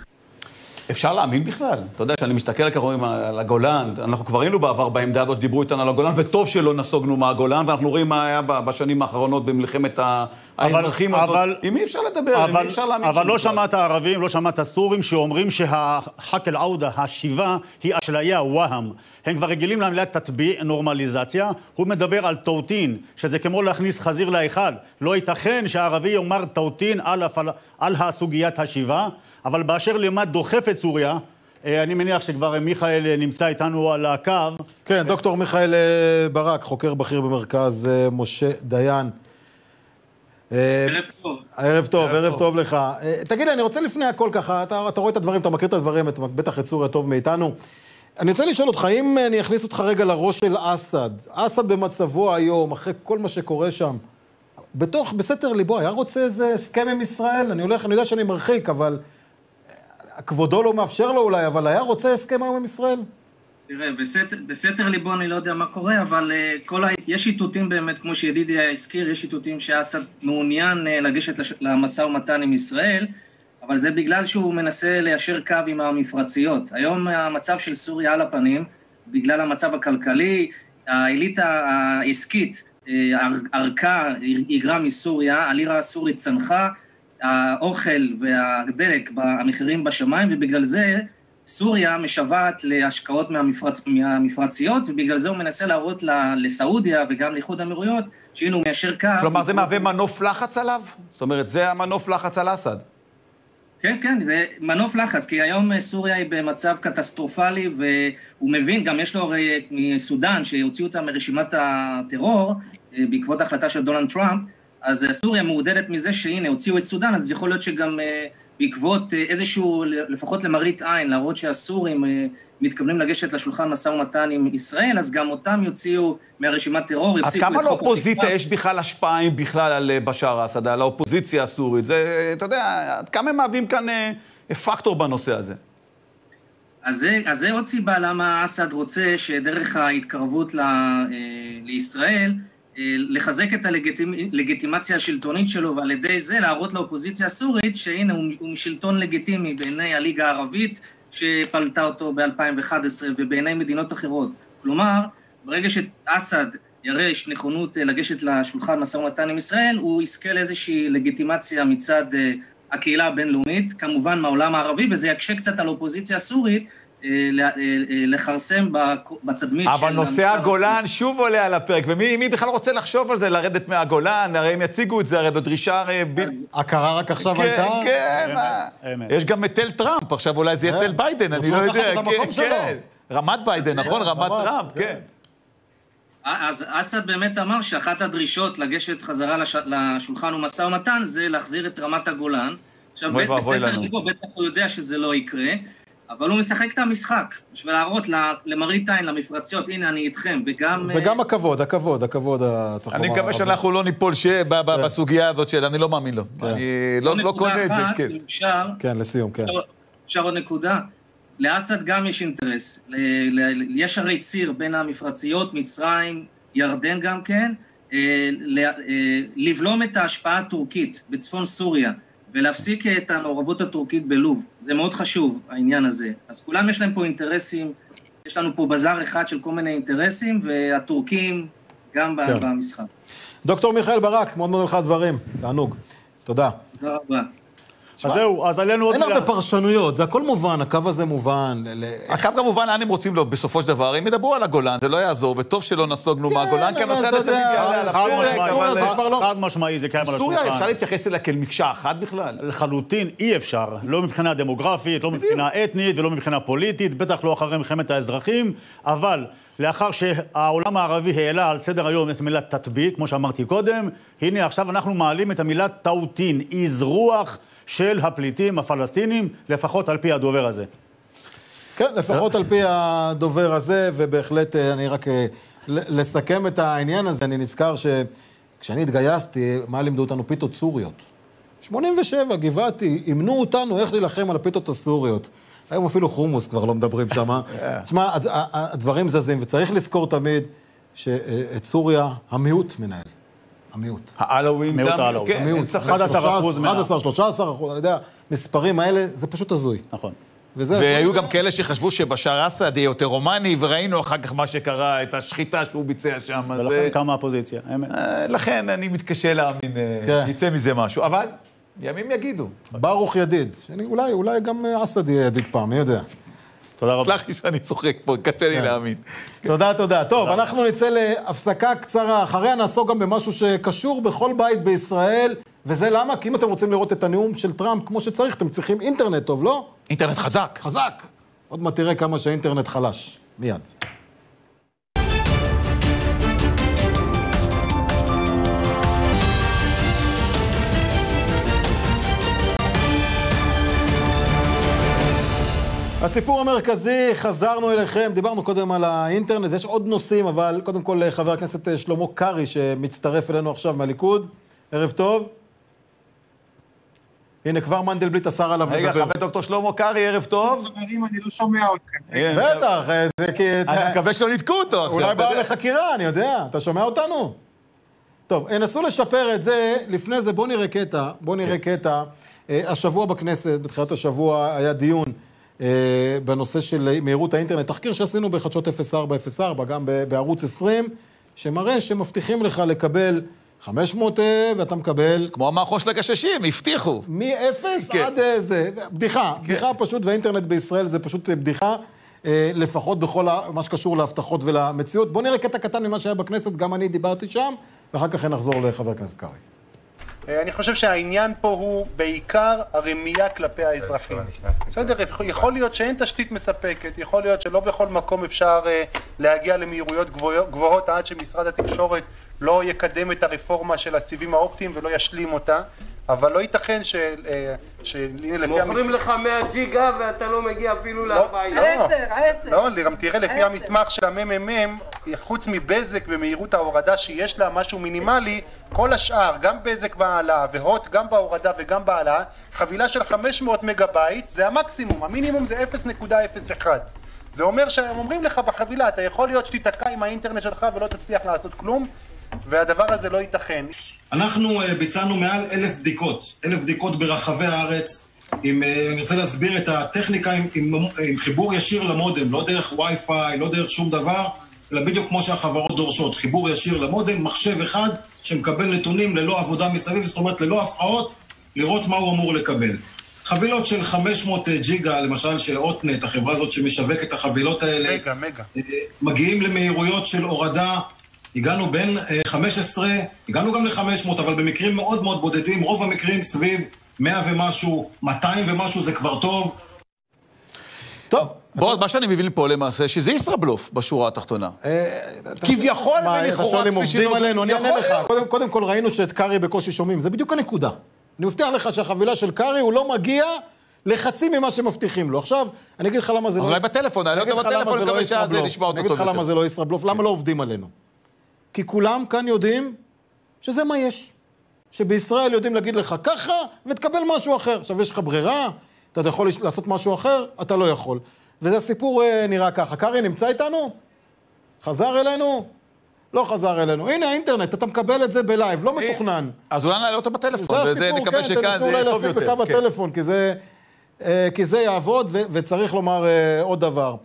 אפשר להאמין בכלל? אתה יודע, שאני מסתכל ככה על הגולן, אנחנו כבר היינו בעבר בעמדה הזאת, דיברו איתנו על הגולן, וטוב שלא נסוגנו מהגולן, ואנחנו רואים מה היה בשנים האחרונות במלחמת האזרחים הזאת. עם מי אפשר לדבר? עם מי אבל, אפשר להאמין? אבל לא? שמעת ערבים, לא שמעת סורים שאומרים שהחק אל-עודה, השיבה, היא אשליה, והם. הם כבר רגילים למילה תטביע, נורמליזציה. הוא מדבר על טוטין, שזה כמו להכניס חזיר להיכל. לא ייתכן שהערבי יאמר טוטין על, הפל... על הסוגיית השיבה, אבל באשר למה דוחף את סוריה, אה, אני מניח שכבר מיכאל נמצא איתנו על הקו. כן, דוקטור מיכאל אה, ברק, חוקר בכיר במרכז אה, משה דיין. ערב טוב. ערב טוב, ערב טוב לך. תגיד לי, אני רוצה לפני הכל ככה, אתה, אתה רואה את הדברים, אתה מכיר את הדברים, אתה בטח את סוריה טוב מאיתנו. אני רוצה לשאול אותך, אם אני אכניס אותך רגע לראש של אסד, אסד במצבו היום, אחרי כל מה שקורה שם, בתוך, בסתר ליבו, היה רוצה איזה הסכם עם ישראל? אני הולך, אני יודע שאני מרחיק, אבל כבודו לא מאפשר לו אולי, אבל היה רוצה הסכם היום עם ישראל? תראה, בסתר, בסתר ליבו אני לא יודע מה קורה, אבל uh, כל ה... יש איתותים באמת, כמו שידידי הזכיר, יש איתותים שאסד מעוניין uh, לגשת לש... למשא ומתן עם ישראל, אבל זה בגלל שהוא מנסה ליישר קו עם המפרציות. היום המצב של סוריה על הפנים, בגלל המצב הכלכלי, האליטה העסקית ערקה, היגרה מסוריה, הלירה הסורית צנחה, האוכל והדלק, המחירים בשמיים, ובגלל זה סוריה משוועת להשקעות מהמפרצ... מהמפרציות, ובגלל זה הוא מנסה להראות לסעודיה וגם לאיחוד האמירויות, שהנה הוא מיישר קו. כלומר, זה מהווה מנוף לחץ עליו? זאת אומרת, זה המנוף לחץ על אסד. כן, כן, זה מנוף לחץ, כי היום סוריה היא במצב קטסטרופלי, והוא מבין, גם יש לו הרי מסודאן, שהוציאו אותה מרשימת הטרור, אה, בעקבות ההחלטה של דונלד טראמפ, אז סוריה מעודדת מזה שהנה, הוציאו את סודאן, אז יכול להיות שגם אה, בעקבות אה, איזשהו, לפחות למראית עין, להראות שהסורים מתכוונים לגשת לשולחן משא ומתן עם ישראל, אז גם אותם יוציאו מהרשימת טרור, אז כמה לאופוזיציה יש בכלל השפעה, אם בכלל, על בשאר אסד, על האופוזיציה הסורית? זה, אתה יודע, עד כמה הם מהווים כאן פקטור בנושא הזה? אז זה, אז זה עוד סיבה למה אסד רוצה שדרך ההתקרבות ל, לישראל, לחזק את הלגיטימציה השלטונית שלו, ועל ידי זה להראות לאופוזיציה הסורית שהנה הוא, שלטון לגיטימי בעיני הליגה הערבית שפלטה אותו ב-2011 ובעיני מדינות אחרות. כלומר, ברגע שאסד יראה נכונות לגשת לשולחן משא ומתן עם ישראל, הוא יזכה לאיזושהי לגיטימציה מצד הקהילה הבינלאומית, כמובן מהעולם הערבי, וזה יקשה קצת על אה, אה, לכרסם בתדמית של... אבל נושא הגולן שוב עולה על הפרק, ומי בכלל רוצה לחשוב על זה, לרדת מהגולן? הרי הם יציגו את זה, הרי זו דרישה... הכרה רק עכשיו כן, הייתה? כן, כן. יש גם את תל טראמפ, עכשיו אולי זה יהיה תל ביידן, אני לא יודע. כן, רמת ביידן, נכון? רמת טראמפ, כן. אז אסד באמת אמר שאחת הדרישות לגשת חזרה לשולחן ומשא ומתן זה להחזיר את רמת הגולן. עכשיו, ליבו, בטח הוא יודע שזה לא יקרה. אבל הוא משחק את המשחק, בשביל להראות למראית עין, למפרציות, הנה, אני איתכם, וגם... וגם הכבוד, הכבוד, הכבוד צריך לומר. אני מקווה שאנחנו לא ניפול בסוגיה הזאת של אני לא מאמין לו. אני לא קונה את זה, כן. אפשר... כן, לסיום, כן. אפשר עוד נקודה? לאסד גם יש אינטרס. יש הרי ציר בין המפרציות, מצרים, ירדן גם כן, לבלום את ההשפעה הטורקית בצפון סוריה. ולהפסיק את המעורבות הטורקית בלוב. זה מאוד חשוב, העניין הזה. אז כולם יש להם פה אינטרסים, יש לנו פה בזאר אחד של כל מיני אינטרסים, והטורקים גם כן. במשחק. דוקטור מיכאל ברק, מאוד מאוד לך הדברים. תענוג. תודה. תודה רבה. אז זהו, אז עלינו עוד מילה. אין הרבה פרשנויות, זה הכל מובן, הקו הזה מובן. הקו גם מובן לאן הם רוצים לו, בסופו של דבר, הם ידברו על הגולן, זה לא יעזור, וטוב שלא נסוגנו מהגולן, כי הנושא הזה תמיד יעלה על חד משמעי, זה קיים על השולחן. סוריה, אפשר להתייחס אליה כאל מקשה אחת בכלל? לחלוטין אי אפשר, לא מבחינה דמוגרפית, לא מבחינה אתנית ולא מבחינה פוליטית, בטח לא אחרי מלחמת האזרחים, אבל... לאחר שהעולם הערבי העלה על סדר היום את מילת תטביק, כמו שאמרתי קודם, הנה עכשיו אנחנו מעלים את המילה טאוטין, אזרוח של הפליטים הפלסטינים, לפחות על פי הדובר הזה. כן, לפחות על פי הדובר הזה, ובהחלט אה, אני רק אה, לסכם את העניין הזה, אני נזכר שכשאני התגייסתי, מה לימדו אותנו? פיתות סוריות. 87, גבעתי, אימנו אותנו איך להילחם על הפיתות הסוריות. היום אפילו חומוס כבר לא מדברים שם. תשמע, הדברים זזים, וצריך לזכור תמיד שאת סוריה המיעוט מנהל. המיעוט. העלווים זה המיעוט. כן, המיעוט. 11 אחוז. 11, 13 אחוז, אני יודע, מספרים האלה, זה פשוט הזוי. נכון. והיו גם כאלה שחשבו שבשאר אסד יהיה יותר רומני, וראינו אחר כך מה שקרה, את השחיטה שהוא ביצע שם. ולכן קמה הפוזיציה, אמת. אה, לכן אני מתקשה להאמין, אה, כן. יצא מזה משהו. אבל ימים יגידו. ברוך ידיד. אולי, אולי גם אסד יהיה ידיד פעם, מי יודע. תודה רבה. סלח לי שאני צוחק פה, קשה לי להאמין. תודה, תודה. טוב, אנחנו נצא להפסקה קצרה. אחריה נעסוק גם במשהו שקשור בכל בית בישראל, וזה למה? כי אם אתם רוצים לראות את הנאום של טראמפ כמו שצריך, אתם צריכים אינטרנט טוב, לא? אינטרנט חזק. חזק. עוד מעט תראה כמה שהאינטרנט חלש. מיד. הסיפור המרכזי, חזרנו אליכם, דיברנו קודם על האינטרנט, ויש עוד נושאים, אבל קודם כל חבר הכנסת שלמה קרעי, שמצטרף אלינו עכשיו מהליכוד. ערב טוב. הנה, כבר מנדלבליט אסר עליו לדבר. רגע, חבר דוקטור שלמה קרעי, ערב טוב. חברים, אני לא שומע אתכם. בטח, זה כי... אני מקווה שלא ניתקו אותו עכשיו. אולי באו לחקירה, אני יודע. אתה שומע אותנו? טוב, נסו לשפר את זה. לפני זה, בואו נראה קטע. בואו נראה קטע. אה, השבוע בכנסת, בתחילת השבוע, היה דיון. אה, בנושא של מהירות האינטרנט, תחקיר שעשינו בחדשות 0404, גם בערוץ 20, שמראה שמבטיחים לך לקבל 500 אה, ואתה מקבל... כמו המערכות לגששים, הבטיחו. מ-0 כן. עד איזה, בדיחה, כן. בדיחה פשוט, והאינטרנט בישראל זה פשוט בדיחה, לפחות בכל מה שקשור להבטחות ולמציאות. בואו נראה קטע קטן ממה שהיה בכנסת, גם אני דיברתי שם, ואחר כך נחזור לחבר הכנסת קרעי. אה, אני חושב שהעניין פה הוא בעיקר הרמייה כלפי האזרחים. בסדר, יכול להיות שאין תשתית מספקת, יכול להיות שלא בכל מקום אפשר אה, להגיע למהירויות גבוהות עד שמשרד התקשורת לא יקדם את הרפורמה של הסיבים האופטיים ולא ישלים אותה. אבל לא ייתכן ש... אה. מוכרים לך 100 ג'יגה ואתה לא מגיע אפילו ל-40. לא, 10, 10. לא, גם תראה לפי המסמך של הממ"מ, חוץ מבזק במהירות ההורדה שיש לה משהו מינימלי, כל השאר, גם בזק בהעלאה והוט גם בהורדה וגם בהעלאה, חבילה של 500 מגה בייט זה המקסימום, המינימום זה 0.01. זה אומר שהם אומרים לך בחבילה, אתה יכול להיות שתיתקע עם האינטרנט שלך ולא תצליח לעשות כלום, והדבר הזה לא ייתכן. אנחנו אה, ביצענו מעל אלף בדיקות, אלף בדיקות ברחבי הארץ. עם, אה, אני רוצה להסביר את הטכניקה עם, עם, עם חיבור ישיר למודם, לא דרך וי-פיי, לא דרך שום דבר, אלא בדיוק כמו שהחברות דורשות, חיבור ישיר למודם, מחשב אחד שמקבל נתונים ללא עבודה מסביב, זאת אומרת ללא הפרעות, לראות מה הוא אמור לקבל. חבילות של 500 ג'יגה, למשל של אוטנט, החברה הזאת שמשווקת את החבילות האלה, מגה, מגה. אה, מגיעים למהירויות של הורדה הגענו בין 15, אה, הגענו גם ל-500, אבל במקרים מאוד מאוד בודדים, רוב המקרים סביב 100 ומשהו, 200 ומשהו זה כבר טוב. טוב. בוא, מה שאני מבין פה למעשה, שזה ישראבלוף בשורה התחתונה. אה, כביכול ולכאורה, כפי שעובדים עלינו, אני אענה לך. קודם כל ראינו שאת קארי בקושי שומעים, זה בדיוק הנקודה. אני מבטיח לך שהחבילה של קארי, הוא לא מגיע לחצי ממה שמבטיחים לו. עכשיו, אני אגיד לך למה זה לא... אולי בטלפון, אני לא יודע בטלפון, אני מקווה שזה נשמע אותו טוב יותר. אני אגיד לך למה זה לא ישראבלוף, למה לא עובדים עלינו. כי כולם כאן יודעים שזה מה יש. שבישראל יודעים להגיד לך ככה, ותקבל משהו אחר. עכשיו, יש לך ברירה, אתה יכול לעשות משהו אחר, אתה לא יכול. וזה הסיפור אה, נראה ככה. קרעי נמצא איתנו? חזר אלינו? לא חזר אלינו. הנה האינטרנט, אתה מקבל את זה בלייב, לא אה, מתוכנן. אז אולי נעלה אותו בטלפון, זה הסיפור, כן, תנסו אולי לשים בקו כן. הטלפון, כי זה, אה, כי זה יעבוד, וצריך לומר עוד דבר.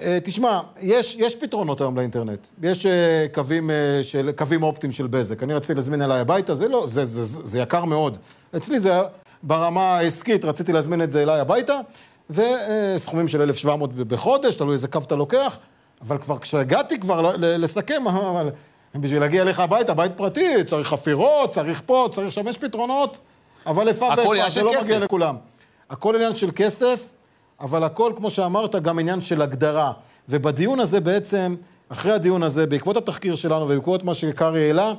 אה, תשמע, יש, יש פתרונות היום לאינטרנט. יש uh, קווים, uh, של, קווים אופטיים של בזק. אני רציתי להזמין אליי הביתה, זה לא, זה, זה, זה, זה יקר מאוד. אצלי זה ברמה העסקית, רציתי להזמין את זה אליי הביתה, וסכומים uh, של 1,700 בחודש, תלוי איזה קו אתה לוקח, אבל כבר כשהגעתי כבר לסכם, אבל בשביל להגיע אליך הביתה, בית פרטי, צריך חפירות, צריך פה, צריך שם, יש פתרונות, אבל איפה ואיפה, זה לא. מגיע לכולם. הכל עניין של כסף. אבל הכל, כמו שאמרת, גם עניין של הגדרה. ובדיון הזה בעצם, אחרי הדיון הזה, בעקבות התחקיר שלנו ובעקבות מה שקרעי העלה,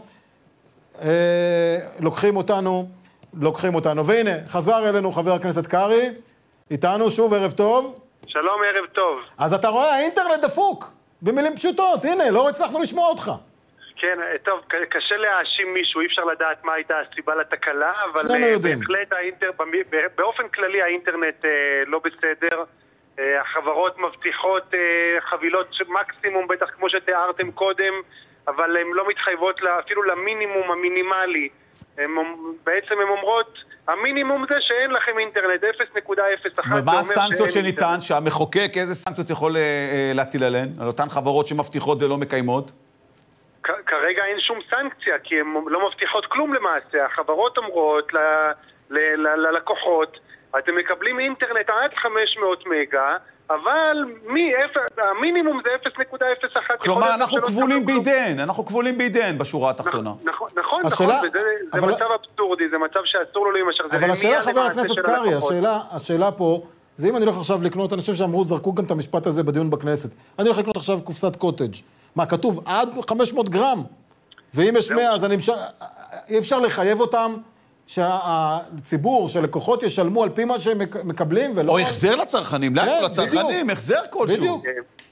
אה, לוקחים אותנו, לוקחים אותנו. והנה, חזר אלינו חבר הכנסת קרעי, איתנו שוב, ערב טוב. שלום, ערב טוב. אז אתה רואה, האינטרנט דפוק, במילים פשוטות, הנה, לא הצלחנו לשמוע אותך. כן, טוב, קשה להאשים מישהו, אי אפשר לדעת מה הייתה הסיבה לתקלה, אבל אה, בהחלט האינטר... באופן כללי האינטרנט אה, לא בסדר. אה, החברות מבטיחות חבילות מקסימום, בטח כמו שתיארתם קודם, אבל הן לא מתחייבות אפילו למינימום המינימלי. הם, בעצם הן אומרות, המינימום זה שאין לכם אינטרנט, 0.01 ומה הסנקציות שניתן, שהמחוקק, איזה סנקציות יכול להטיל עליהן? על אותן חברות שמבטיחות ולא מקיימות? כרגע אין שום סנקציה, כי הן לא מבטיחות כלום למעשה. החברות אומרות ללקוחות, אתם מקבלים אינטרנט עד 500 מגה, אבל מי, אפ- המינימום זה 0.01. יכול כלומר, אנחנו כבולים. בידיהן, אנחנו כבולים בידיהן בשורה התחתונה. נכון, נכון, השאלה- נכון, וזה זה אבל- מצב אבסורדי, זה מצב שאסור לו להימשך. אבל השאלה, חבר הכנסת קרעי. השאלה, השאלה פה, זה אם אני הולך עכשיו לקנות, אני חושב שאמרו, זרקו גם את המשפט הזה בדיון בכנסת. אני הולך לקנות עכשיו קופסת קוטג'. מה, כתוב עד 500 גרם? ואם יש 100, אז אני אפשר, אי אפשר לחייב אותם שהציבור, שהלקוחות ישלמו על פי מה שהם מק- מקבלים, ולא... או החזר לצרכנים, לאן כן, לצרכנים. החזר כלשהו. בדיוק.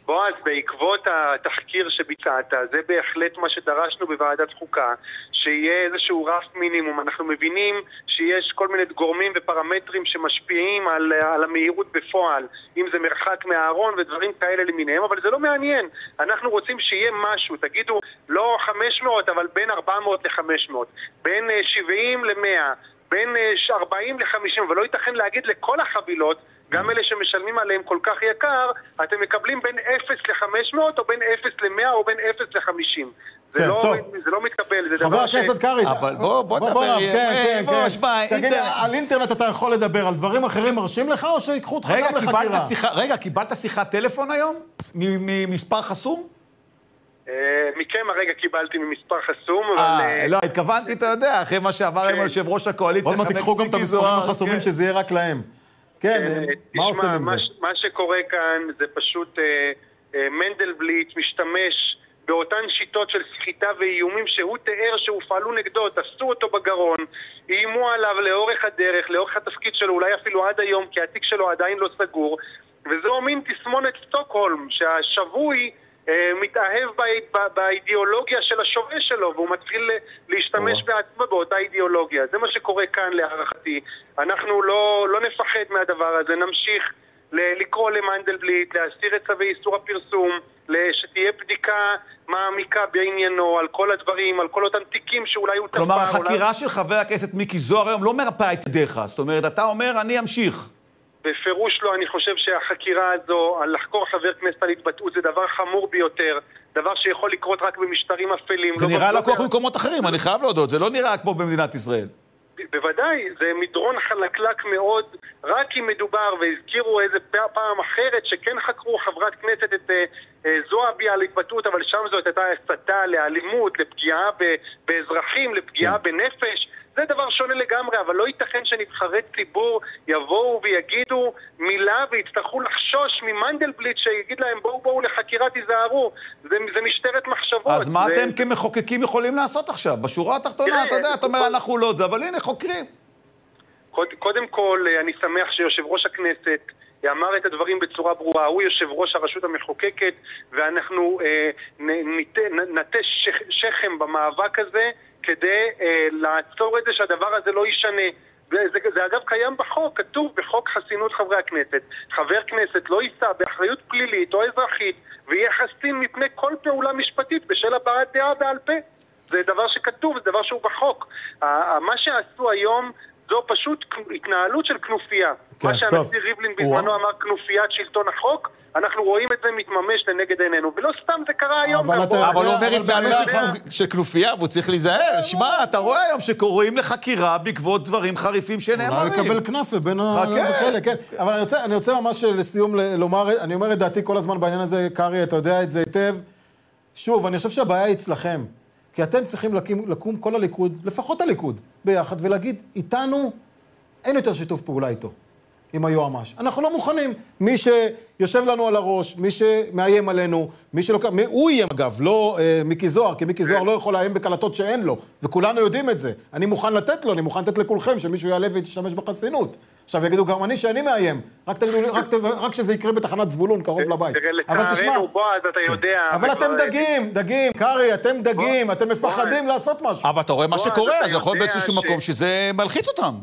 בועז, בעקבות התחקיר שביצעת, זה בהחלט מה שדרשנו בוועדת חוקה, שיהיה איזשהו רף מינימום. אנחנו מבינים שיש כל מיני גורמים ופרמטרים שמשפיעים על, על המהירות בפועל, אם זה מרחק מהארון ודברים כאלה למיניהם, אבל זה לא מעניין. אנחנו רוצים שיהיה משהו, תגידו, לא 500, אבל בין 400 ל-500, בין אה, 70 ל-100. בין אה, 40 ל-50, ולא ייתכן להגיד לכל החבילות, גם אלה שמשלמים עליהם כל כך יקר, אתם מקבלים בין 0 ל-500 או בין 0 ל-100 או בין 0 ל-50. זה, כן, לא, טוב. זה לא מתקבל, זה חבר דבר ש... הכנסת קרעי, אבל בוא- בוא נדבר, בוא, אה, כן, אה, כן, בוא, כן. שמע, תגיד, על אינטרנט אתה יכול לדבר, על דברים אחרים מרשים לך, או שיקחו אותך גם לחקירה? שיחה, רגע, קיבלת שיחת טלפון היום? מ- ממספר חסום? אה, מכם הרגע קיבלתי ממספר חסום, אבל... אה, אה, לא, התכוונתי, אתה יודע, אחרי מה שאמר היום יושב ראש הקואליציה. עוד מעט חבר תיקחו גם את המספרים החסומים, כן. שזה יהיה רק להם. כן, אה, מה עושים עם זה? מה, שקורה כאן זה פשוט אה, אה, מנדלבליט משתמש באותן שיטות של סחיטה ואיומים שהוא תיאר שהופעלו נגדו, תפסו אותו בגרון, איימו עליו לאורך הדרך, לאורך התפקיד שלו, אולי אפילו עד היום, כי התיק שלו עדיין לא סגור, וזו מין תסמונת סטוקהולם, שהשבוי מתאהב באי- ב- באידיאולוגיה של השווה שלו, והוא מתחיל להשתמש בעצמו באותה אידיאולוגיה. זה מה שקורה כאן להערכתי. אנחנו לא, לא נפחד מהדבר הזה, נמשיך לקרוא למנדלבליט, להסיר את צווי איסור הפרסום, שתהיה בדיקה מעמיקה בעניינו, על כל הדברים, על כל אותם תיקים שאולי הוא כלומר, תפר, אולי- החקירה של חבר הכנסת מיקי זוהר היום לא מרפאה את ידיך. זאת אומרת, אתה אומר, אני אמשיך. בפירוש לא, אני חושב שהחקירה הזו, על לחקור חבר כנסת על התבטאות זה דבר חמור ביותר, דבר שיכול לקרות רק במשטרים אפלים. זה לא נראה לקוח במקומות אחרים, אני חייב להודות, זה לא נראה כמו במדינת ישראל. בוודאי, זה מדרון חלקלק מאוד, רק אם מדובר, והזכירו איזה פעם אחרת שכן חקרו חברת כנסת את אה, אה, זועבי על התבטאות, אבל שם זאת הייתה הסתה לאלימות, לפגיעה ב- באזרחים, לפגיעה בנפש. זה דבר שונה לגמרי, אבל לא ייתכן שנבחרי ציבור יבואו ויגידו מילה ויצטרכו לחשוש ממנדלבליט שיגיד להם בואו בואו לחקירה תיזהרו. זה, זה משטרת מחשבות. אז מה זה... אתם כמחוקקים יכולים לעשות עכשיו? בשורה התחתונה, אתה יודע, אתה אומר, אנחנו לא זה, אבל הנה, חוקרים. קוד, קודם כל, אה, אני שמח שיושב ראש הכנסת אמר את הדברים בצורה ברורה. הוא יושב ראש הרשות המחוקקת, ואנחנו אה, נטה שכ, שכם במאבק הזה כדי אה, לעצור את זה שהדבר הזה לא יישנה. זה, זה, אגב קיים בחוק, כתוב בחוק חסינות חברי הכנסת. חבר כנסת לא יישא באחריות פלילית או אזרחית ויהיה חסין מפני כל פעולה משפטית בשל הבעת דעה בעל פה. זה דבר שכתוב, זה דבר שהוא בחוק. מה שעשו היום זו פשוט התנהלות של כנופיה. כן, מה. שהנשיא ריבלין בזמנו. אמר כנופיית שלטון החוק, אנחנו רואים את זה מתממש לנגד עינינו. ולא סתם זה קרה היום. אבל אתה אבל הוא אומר התנהלות של כנופיה, והוא צריך להיזהר. שמע, אתה רואה היום שקוראים לחקירה בעקבות דברים חריפים אולי שנאמרים. הוא יקבל כנאפה בין חכה. הכאלה, כן. אבל אני רוצה, אני רוצה ממש לסיום ל- לומר, אני אומר את דעתי כל הזמן בעניין הזה, קרעי, אתה יודע את זה היטב. שוב, אני חושב שהבעיה היא אצלכם. כי אתם צריכים להקים, לקום כל הליכוד, לפחות הליכוד, ביחד, ולהגיד, איתנו אין יותר שיתוף פעולה איתו, עם היועמ"ש. אנחנו לא מוכנים. מי שיושב לנו על הראש, מי שמאיים עלינו, מי שלוקח... מי, הוא איים אגב, לא אה, מיקי זוהר, כי מיקי זוהר לא יכול לאיים בקלטות שאין לו, וכולנו יודעים את זה. אני מוכן לתת לו, אני מוכן לתת לכולכם, שמישהו יעלה וישתמש בחסינות. עכשיו יגידו גם אני שאני מאיים, רק תגידו לי, רק, רק שזה יקרה בתחנת זבולון, קרוב לבית. תראה, אבל תשמע, לצערנו, בועז, אתה יודע... אבל אתם דגים, דגים, קרעי, אתם דגים, אתם מפחדים לעשות משהו. אבל אתה רואה מה שקורה, אז יכול יודע באיזשהו מקום שזה מלחיץ אותם.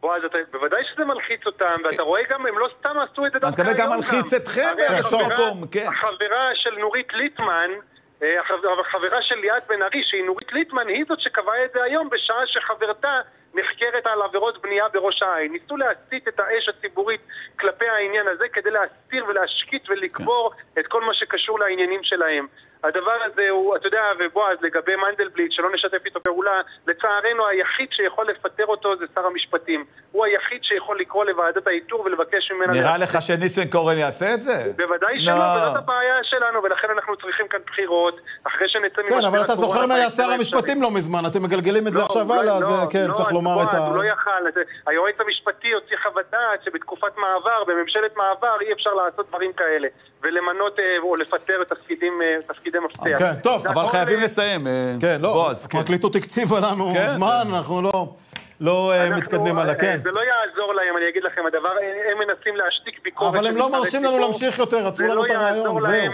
אתה, בוודאי שזה מלחיץ אותם, ואתה רואה גם, הם לא סתם עשו את זה אני דווקא מקווה גם היום מלחיץ אתכם באיזשהו החברה- מקום, כן. החברה של נורית ליטמן, אה, החב- החברה של ליאת בן ארי, שהיא נורית ליטמן, היא זאת שקבעה את זה היום, בשעה שחברתה נחקרת על עבירות בנייה בראש העין. ניסו להסיט את האש הציבורית כלפי העניין הזה כדי להסתיר ולהשקיט ולקבור את כל מה שקשור לעניינים שלהם. הדבר הזה הוא, אתה יודע, ובועז, לגבי מנדלבליט, שלא נשתף איתו פעולה, לצערנו היחיד שיכול לפטר אותו זה שר המשפטים. הוא היחיד שיכול לקרוא לוועדת האיתור ולבקש ממנה... נראה. לך שניסנקורן יעשה את זה? בוודאי לא. שלא, וזאת הבעיה שלנו, ולכן אנחנו צריכים כאן בחירות, אחרי שנצא כן, אבל אתה זוכר מה היה שר. המשפטים לא מזמן, אתם מגלגלים את זה לא, עכשיו הלאה, לא, אז כן, לא, צריך אז לומר את ה... הוא לא יכל, היועץ המשפטי הוציא חוות דעת שבתקופת מעבר, בממשלת מעבר, אי אפשר לעשות דברים כאלה, ולמנות אה, או לפטר את תפקידים, אה, תפקידי מפתח. כן, טוב, אבל חייבים אה, לסיים, כן, לא, בועז. כן. הפרקליטות הקציבה לנו כן. זמן, אנחנו לא... לא אנחנו, מתקדמים הלאה, אה, כן. זה לא יעזור להם, אני אגיד לכם, הדבר, הם מנסים להשתיק ביקורת. אבל הם לא מרשים לנו. להמשיך יותר, עצרו לנו לא את הרעיון, זהו.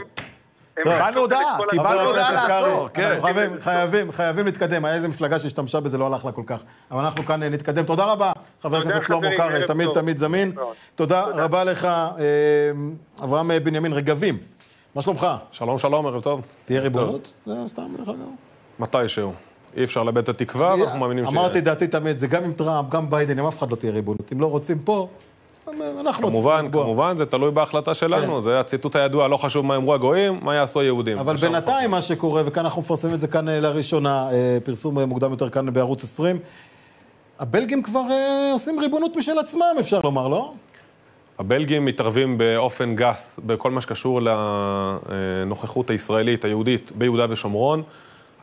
קיבלנו הודעה, קיבלנו הודעה לעצור, כן. חייבים, חייבים, חייבים להתקדם. היה איזה מפלגה שהשתמשה בזה, לא הלך לה כל כך. אבל אנחנו כאן אה, נתקדם. תודה רבה, חבר תודה, הכנסת שלמה קרעי, תמיד. תמיד זמין. תודה רבה לך, אה, אברהם בנימין רגבים. מה שלומך? שלום שלום, ערב טוב. תהיה ריבונות? זה סתם, דרך אגב. מתישהו. אי אפשר לאבד את התקווה, ואנחנו מאמינים שיהיה. אמרתי דעתי תמיד, זה גם עם טראמפ, גם ביידן, עם אף אחד לא תהיה ריבונות. אם לא רוצים פה, אנחנו לא כמובן, לקבוע. כמובן, זה תלוי בהחלטה שלנו, כן. זה הציטוט הידוע, לא חשוב מה אמרו הגויים, מה יעשו היהודים. אבל. בינתיים מה שקורה, וכאן אנחנו מפרסמים את זה כאן אה, לראשונה, אה, פרסום אה, מוקדם יותר כאן בערוץ 20, הבלגים כבר עושים ריבונות משל עצמם, אפשר לומר, לא? הבלגים מתערבים באופן גס בכל מה שקשור לנוכחות הישראלית, היהודית, ביהודה ושומרון.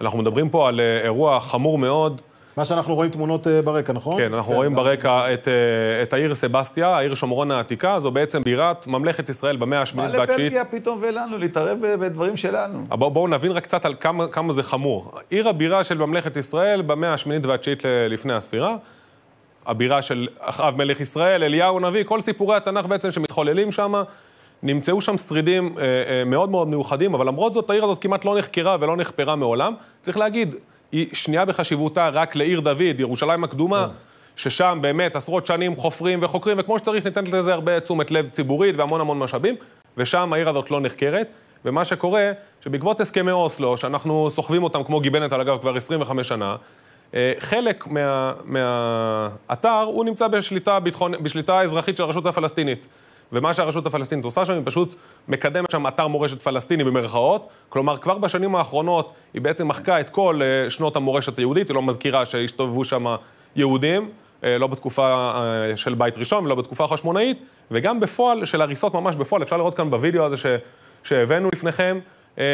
אנחנו מדברים פה על אירוע חמור מאוד. מה שאנחנו רואים תמונות אה, ברקע, נכון? כן, אנחנו רואים ברקע את, אה, את העיר סבסטיה, העיר שומרון העתיקה, זו בעצם בירת ממלכת ישראל במאה מה השמינית והתשיעית. לבלגיה פתאום ולנו להתערב בדברים שלנו? בואו בוא נבין רק קצת על כמה, כמה זה חמור. עיר הבירה של ממלכת ישראל במאה השמינית והתשיעית לפני הספירה, הבירה של אחאב מלך ישראל, אליהו הנביא, כל סיפורי התנ"ך בעצם שמתחוללים שם, נמצאו שם שרידים אה, אה, מאוד מאוד מיוחדים, אבל למרות זאת העיר הזאת כמעט לא נחקרה ולא נחפרה מעולם. צריך להגיד, היא שנייה בחשיבותה רק לעיר דוד, ירושלים הקדומה. ששם באמת עשרות שנים חופרים וחוקרים, וכמו שצריך ניתנת לזה הרבה תשומת לב ציבורית והמון המון משאבים, ושם העיר הזאת לא נחקרת. ומה שקורה, שבעקבות הסכמי אוסלו, שאנחנו סוחבים אותם כמו גיבנת על הגב כבר 25 שנה, אה, חלק מה, מהאתר הוא נמצא בשליטה, ביטחון, בשליטה אזרחית של הרשות הפלסטינית. ומה שהרשות הפלסטינית עושה שם, היא פשוט מקדמת שם אתר מורשת פלסטיני במרכאות. כלומר, כבר בשנים האחרונות היא בעצם מחקה את כל אה, שנות המורשת היהודית, היא לא מזכירה שהסתובבו שם יהודים, אה, לא בתקופה אה, של בית ראשון ולא בתקופה החשמונאית, וגם בפועל, של הריסות ממש בפועל, אפשר לראות כאן בווידאו הזה ש, שהבאנו לפניכם,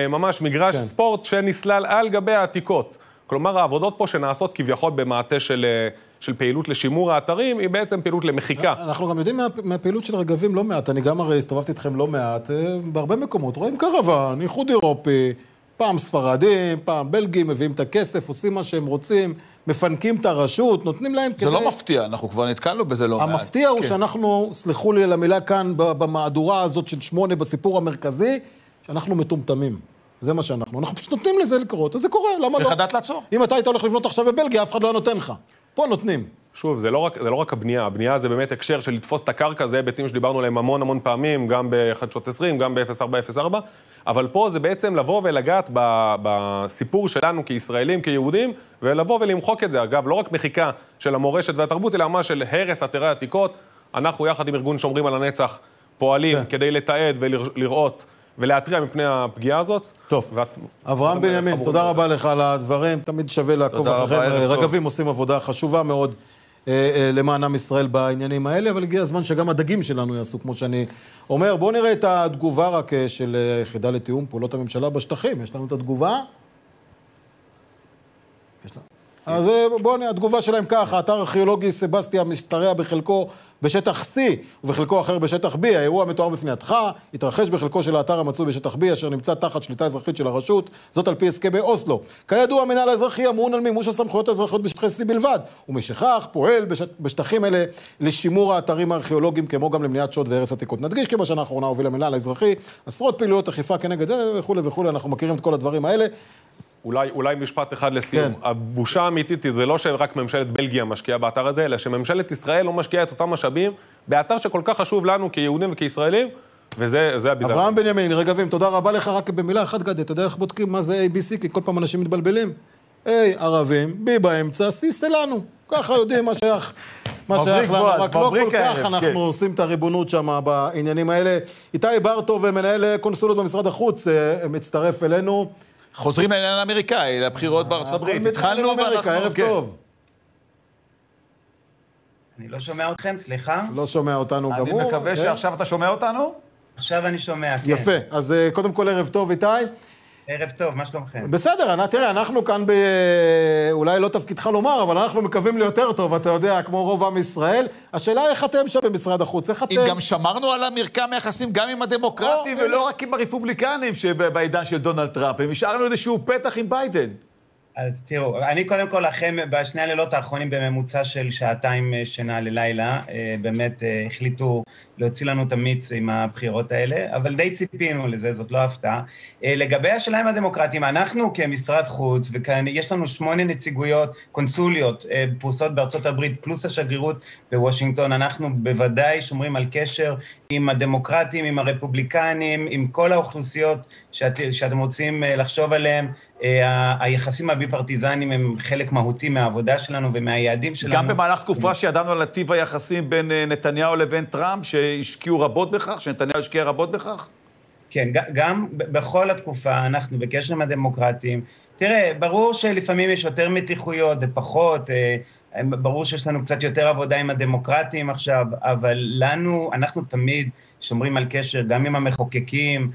ממש מגרש כן. ספורט שנסלל על גבי העתיקות. כלומר, העבודות פה שנעשות כביכול במעטה של, אה, של פעילות לשימור האתרים, היא בעצם פעילות למחיקה. אנחנו גם יודעים מה, מהפעילות של רגבים לא מעט, אני גם הרי הסתובבתי איתכם לא מעט, אה, בהרבה מקומות, רואים קרוון, איחוד אירופי, פעם ספרדים, פעם בלגים, מביאים את הכסף, עושים מה שהם רוצים, מפנקים את הרשות, נותנים להם כדי... זה לא מפתיע, אנחנו כבר נתקלנו בזה לא מעט. המפתיע הוא כן. שאנחנו, סלחו לי על המילה כאן, ב- במהדורה הזאת של שמונה, בסיפור המרכזי, שאנחנו מטומטמים. זה מה שאנחנו. אנחנו פשוט נותנים לזה לקרות, אז זה קורה, למה לא? צריך לדעת לעצור. אם אתה היית הולך לבנות עכשיו בבלגיה, אף אחד לא היה נותן לך. פה נותנים. שוב, זה לא, רק, זה לא רק הבנייה, הבנייה זה באמת הקשר של לתפוס את הקרקע, זה היבטים שדיברנו עליהם המון המון פעמים, גם בחדשות 20, גם ב-0404, אבל פה זה בעצם לבוא ולגעת ב, בסיפור שלנו כישראלים, כיהודים, ולבוא ולמחוק את זה. אגב, לא רק מחיקה של המורשת והתרבות, אלא ממש של הרס אתרי עתיקות. אנחנו יחד עם ארגון שומרים על הנצח פועלים כן. כדי לתעד ולראות ולהתריע מפני הפגיעה הזאת. טוב. ואת... אברהם בנימין, תודה מאוד. רבה לך על הדברים, תמיד שווה לעקוב אחריכם. ערב טוב. רגבים עושים עבודה חשובה מאוד אה, אה, למען עם ישראל בעניינים האלה, אבל הגיע הזמן שגם הדגים שלנו יעשו, כמו שאני אומר. בואו נראה את התגובה רק אה, של אה, היחידה לתיאום פעולות הממשלה בשטחים. יש לנו את התגובה? יש לנו. אז אה, בואו נראה, התגובה שלהם ככה, האתר הארכיאולוגי סבסטיה משתרע בחלקו בשטח C ובחלקו אחר בשטח B. האירוע המתואר בפנייתך התרחש בחלקו של האתר המצוי בשטח B, אשר נמצא תחת שליטה אזרחית של הרשות, זאת על פי הסכמי אוסלו. כידוע, המינהל האזרחי אמון על מימוש הסמכויות האזרחיות בשטחי C בלבד, ומשכך פועל בשט... בשטחים אלה לשימור האתרים הארכיאולוגיים, כמו גם למניעת שוד והרס עתיקות. נדגיש כי בשנה האחרונה הוביל המינהל האזרחי עשרות פעילויות אכיפה כנגד זה וכולי וכולי, אנחנו מכירים את כל הדברים האלה. אולי, אולי משפט אחד לסיום. כן. כן. הבושה האמיתית היא זה לא שרק ממשלת בלגיה משקיעה באתר הזה, אלא שממשלת ישראל לא משקיעה את אותם משאבים באתר שכל כך חשוב לנו כיהודים וכישראלים, וזה זה הביזאר. אברהם בנימין, רגבים, תודה רבה לך. רק במילה אחת, גדי, אתה יודע איך בודקים מה זה ABC? כי כל פעם אנשים מתבלבלים. A, ערבים, B באמצע, C, סלנו. ככה יודעים מה שייך מה שייך לנו, רק לא כל כך הערב, אנחנו כן. עושים את הריבונות שם בעניינים האלה. איתי בר-טוב, מנהל קונסולות במשרד החוץ, אה, מצטרף אלינו. חוזרים לעניין האמריקאי, לבחירות בארצות הברית. מתחיל עם התחלנו אמריקה, ואנחנו... ערב. טוב. אני לא שומע אתכם, סליחה. לא שומע אותנו אני גמור. מקווה כן. שעכשיו אתה שומע אותנו? עכשיו אני שומע, כן. יפה, אז אה, קודם כל ערב טוב, איתי. ערב טוב, מה שלומכם? בסדר, אני- תראה, אנחנו כאן ב... אולי לא תפקידך לומר, אבל אנחנו מקווים ליותר טוב, אתה יודע, כמו רוב עם ישראל. השאלה איך אתם שם במשרד החוץ, איך אתם... אם גם שמרנו על המרקם היחסים גם עם הדמוקרטים ולא רק עם הרפובליקנים שבעידן של דונלד טראמפ, הם השארנו איזשהו פתח עם ביידן. אז תראו, אני קודם כל לכם בשני הלילות האחרונים בממוצע של שעתיים אה, שינה ללילה, אה, באמת אה, החליטו להוציא לנו את המיץ עם הבחירות האלה, אבל די ציפינו לזה, זאת לא הפתעה. אה, לגבי השאלה עם הדמוקרטים, אנחנו כמשרד חוץ, וכאן יש לנו שמונה נציגויות, קונסוליות, אה, פרוסות בארצות הברית, פלוס השגרירות בוושינגטון, אנחנו בוודאי שומרים על קשר עם הדמוקרטים, עם הרפובליקנים, עם כל האוכלוסיות שאת, שאתם רוצים אה, לחשוב עליהן. היחסים הבי-פרטיזניים הם חלק מהותי מהעבודה שלנו ומהיעדים שלנו. גם במהלך תקופה שידענו על טיב היחסים בין נתניהו לבין טראמפ, שהשקיעו רבות בכך, שנתניהו השקיע רבות בכך? כן, גם בכל התקופה אנחנו בקשר עם הדמוקרטים. תראה, ברור שלפעמים יש יותר מתיחויות ופחות, אה, ברור שיש לנו קצת יותר עבודה עם הדמוקרטים עכשיו, אבל לנו, אנחנו תמיד שומרים על קשר גם עם המחוקקים,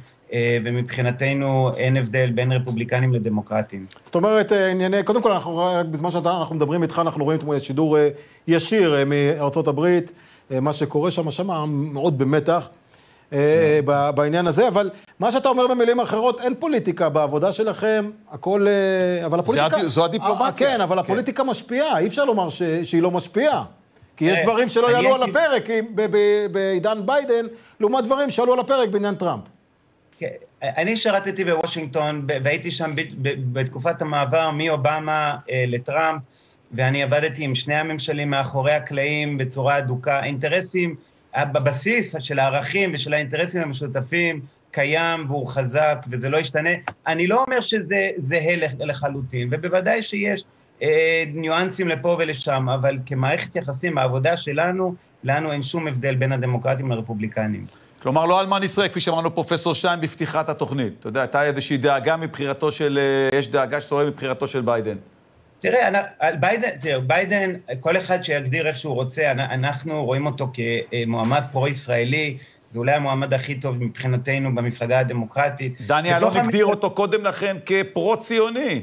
ומבחינתנו אין הבדל בין רפובליקנים לדמוקרטים. זאת אומרת, אה, ענייני, קודם כל, אנחנו, רק בזמן שאנחנו מדברים איתך, אנחנו רואים את שידור אה, ישיר אה, מארצות הברית, אה, מה שקורה שם, שם מאוד במתח אה, ב- בעניין הזה, אבל מה שאתה אומר במילים אחרות, אין פוליטיקה בעבודה שלכם, הכל... אה, אבל הפוליטיקה... זו הדיפלומטיה. אה, כן, אבל הפוליטיקה משפיעה, אי אפשר לומר ש- שהיא לא משפיעה. כי יש דברים שלא יעלו על הפרק בעידן ביידן, לעומת דברים שעלו על הפרק בעניין טראמפ. כן, אני שירתתי בוושינגטון והייתי שם בתקופת המעבר מאובמה אה, לטראמפ, ואני עבדתי עם שני הממשלים מאחורי הקלעים בצורה הדוקה. אינטרסים, בבסיס של הערכים ושל האינטרסים המשותפים קיים והוא חזק וזה לא ישתנה. אני לא אומר שזה זהה לח- לחלוטין, ובוודאי שיש אה, ניואנסים לפה ולשם, אבל כמערכת יחסים, העבודה שלנו, לנו אין שום הבדל בין הדמוקרטים לרפובליקנים. כלומר, לא אלמן ישראל, כפי שאמרנו פרופסור שיין בפתיחת התוכנית. אתה יודע, הייתה איזושהי דאגה מבחירתו של... אה, יש דאגה רואה מבחירתו של ביידן. תראה, אנ- על ביידן, תראה, ביידן, כל אחד שיגדיר איך שהוא רוצה, אנ- אנחנו רואים אותו כמועמד פרו-ישראלי, זה אולי המועמד הכי טוב מבחינתנו במפלגה הדמוקרטית. דני איילון בתוך הגדיר אותו קודם לכן כפרו-ציוני.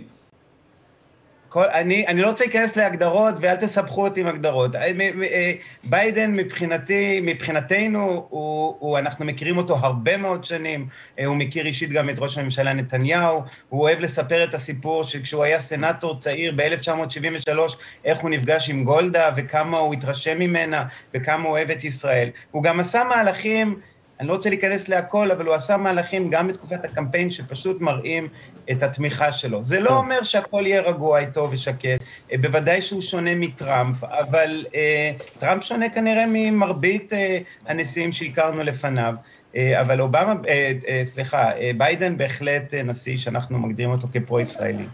כל, אני, אני לא רוצה להיכנס להגדרות ואל תסבכו אותי עם הגדרות. אה, אה, ביידן מבחינתי, מבחינתנו, הוא, הוא, אנחנו מכירים אותו הרבה מאוד שנים, אה, הוא מכיר אישית גם את ראש הממשלה נתניהו, הוא אוהב לספר את הסיפור שכשהוא היה סנאטור צעיר ב-1973, איך הוא נפגש עם גולדה וכמה הוא התרשם ממנה וכמה הוא אוהב את ישראל. הוא גם עשה מהלכים... אני לא רוצה להיכנס להכל, אבל הוא עשה מהלכים גם בתקופת הקמפיין שפשוט מראים את התמיכה שלו. זה לא אומר שהכל יהיה רגוע איתו ושקט, אה, בוודאי שהוא שונה מטראמפ, אבל אה, טראמפ שונה כנראה ממרבית אה, הנשיאים שהכרנו לפניו. אה, אבל אובמה, אה, אה, סליחה, אה, ביידן בהחלט אה, נשיא שאנחנו מגדירים אותו כפרו-ישראלי.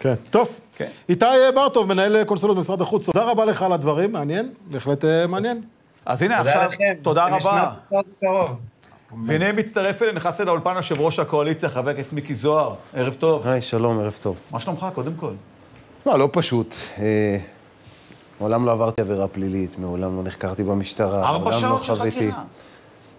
כן, טוב. איתי בר-טוב, מנהל קונסולות במשרד החוץ, תודה רבה לך על הדברים, מעניין, בהחלט מעניין. אז הנה, תודה עכשיו, לכם. תודה רבה. בקרוב בקרוב. והנה מצטרף אלינו, נכנס אל האולפן יושב ראש הקואליציה, חבר הכנסת מיקי זוהר. ערב טוב. היי, שלום, ערב טוב. מה שלומך, קודם כל? לא, לא פשוט. אה, מעולם לא עברתי עבירה פלילית, מעולם לא נחקרתי במשטרה. ארבע מעולם שעות לא של חקירה.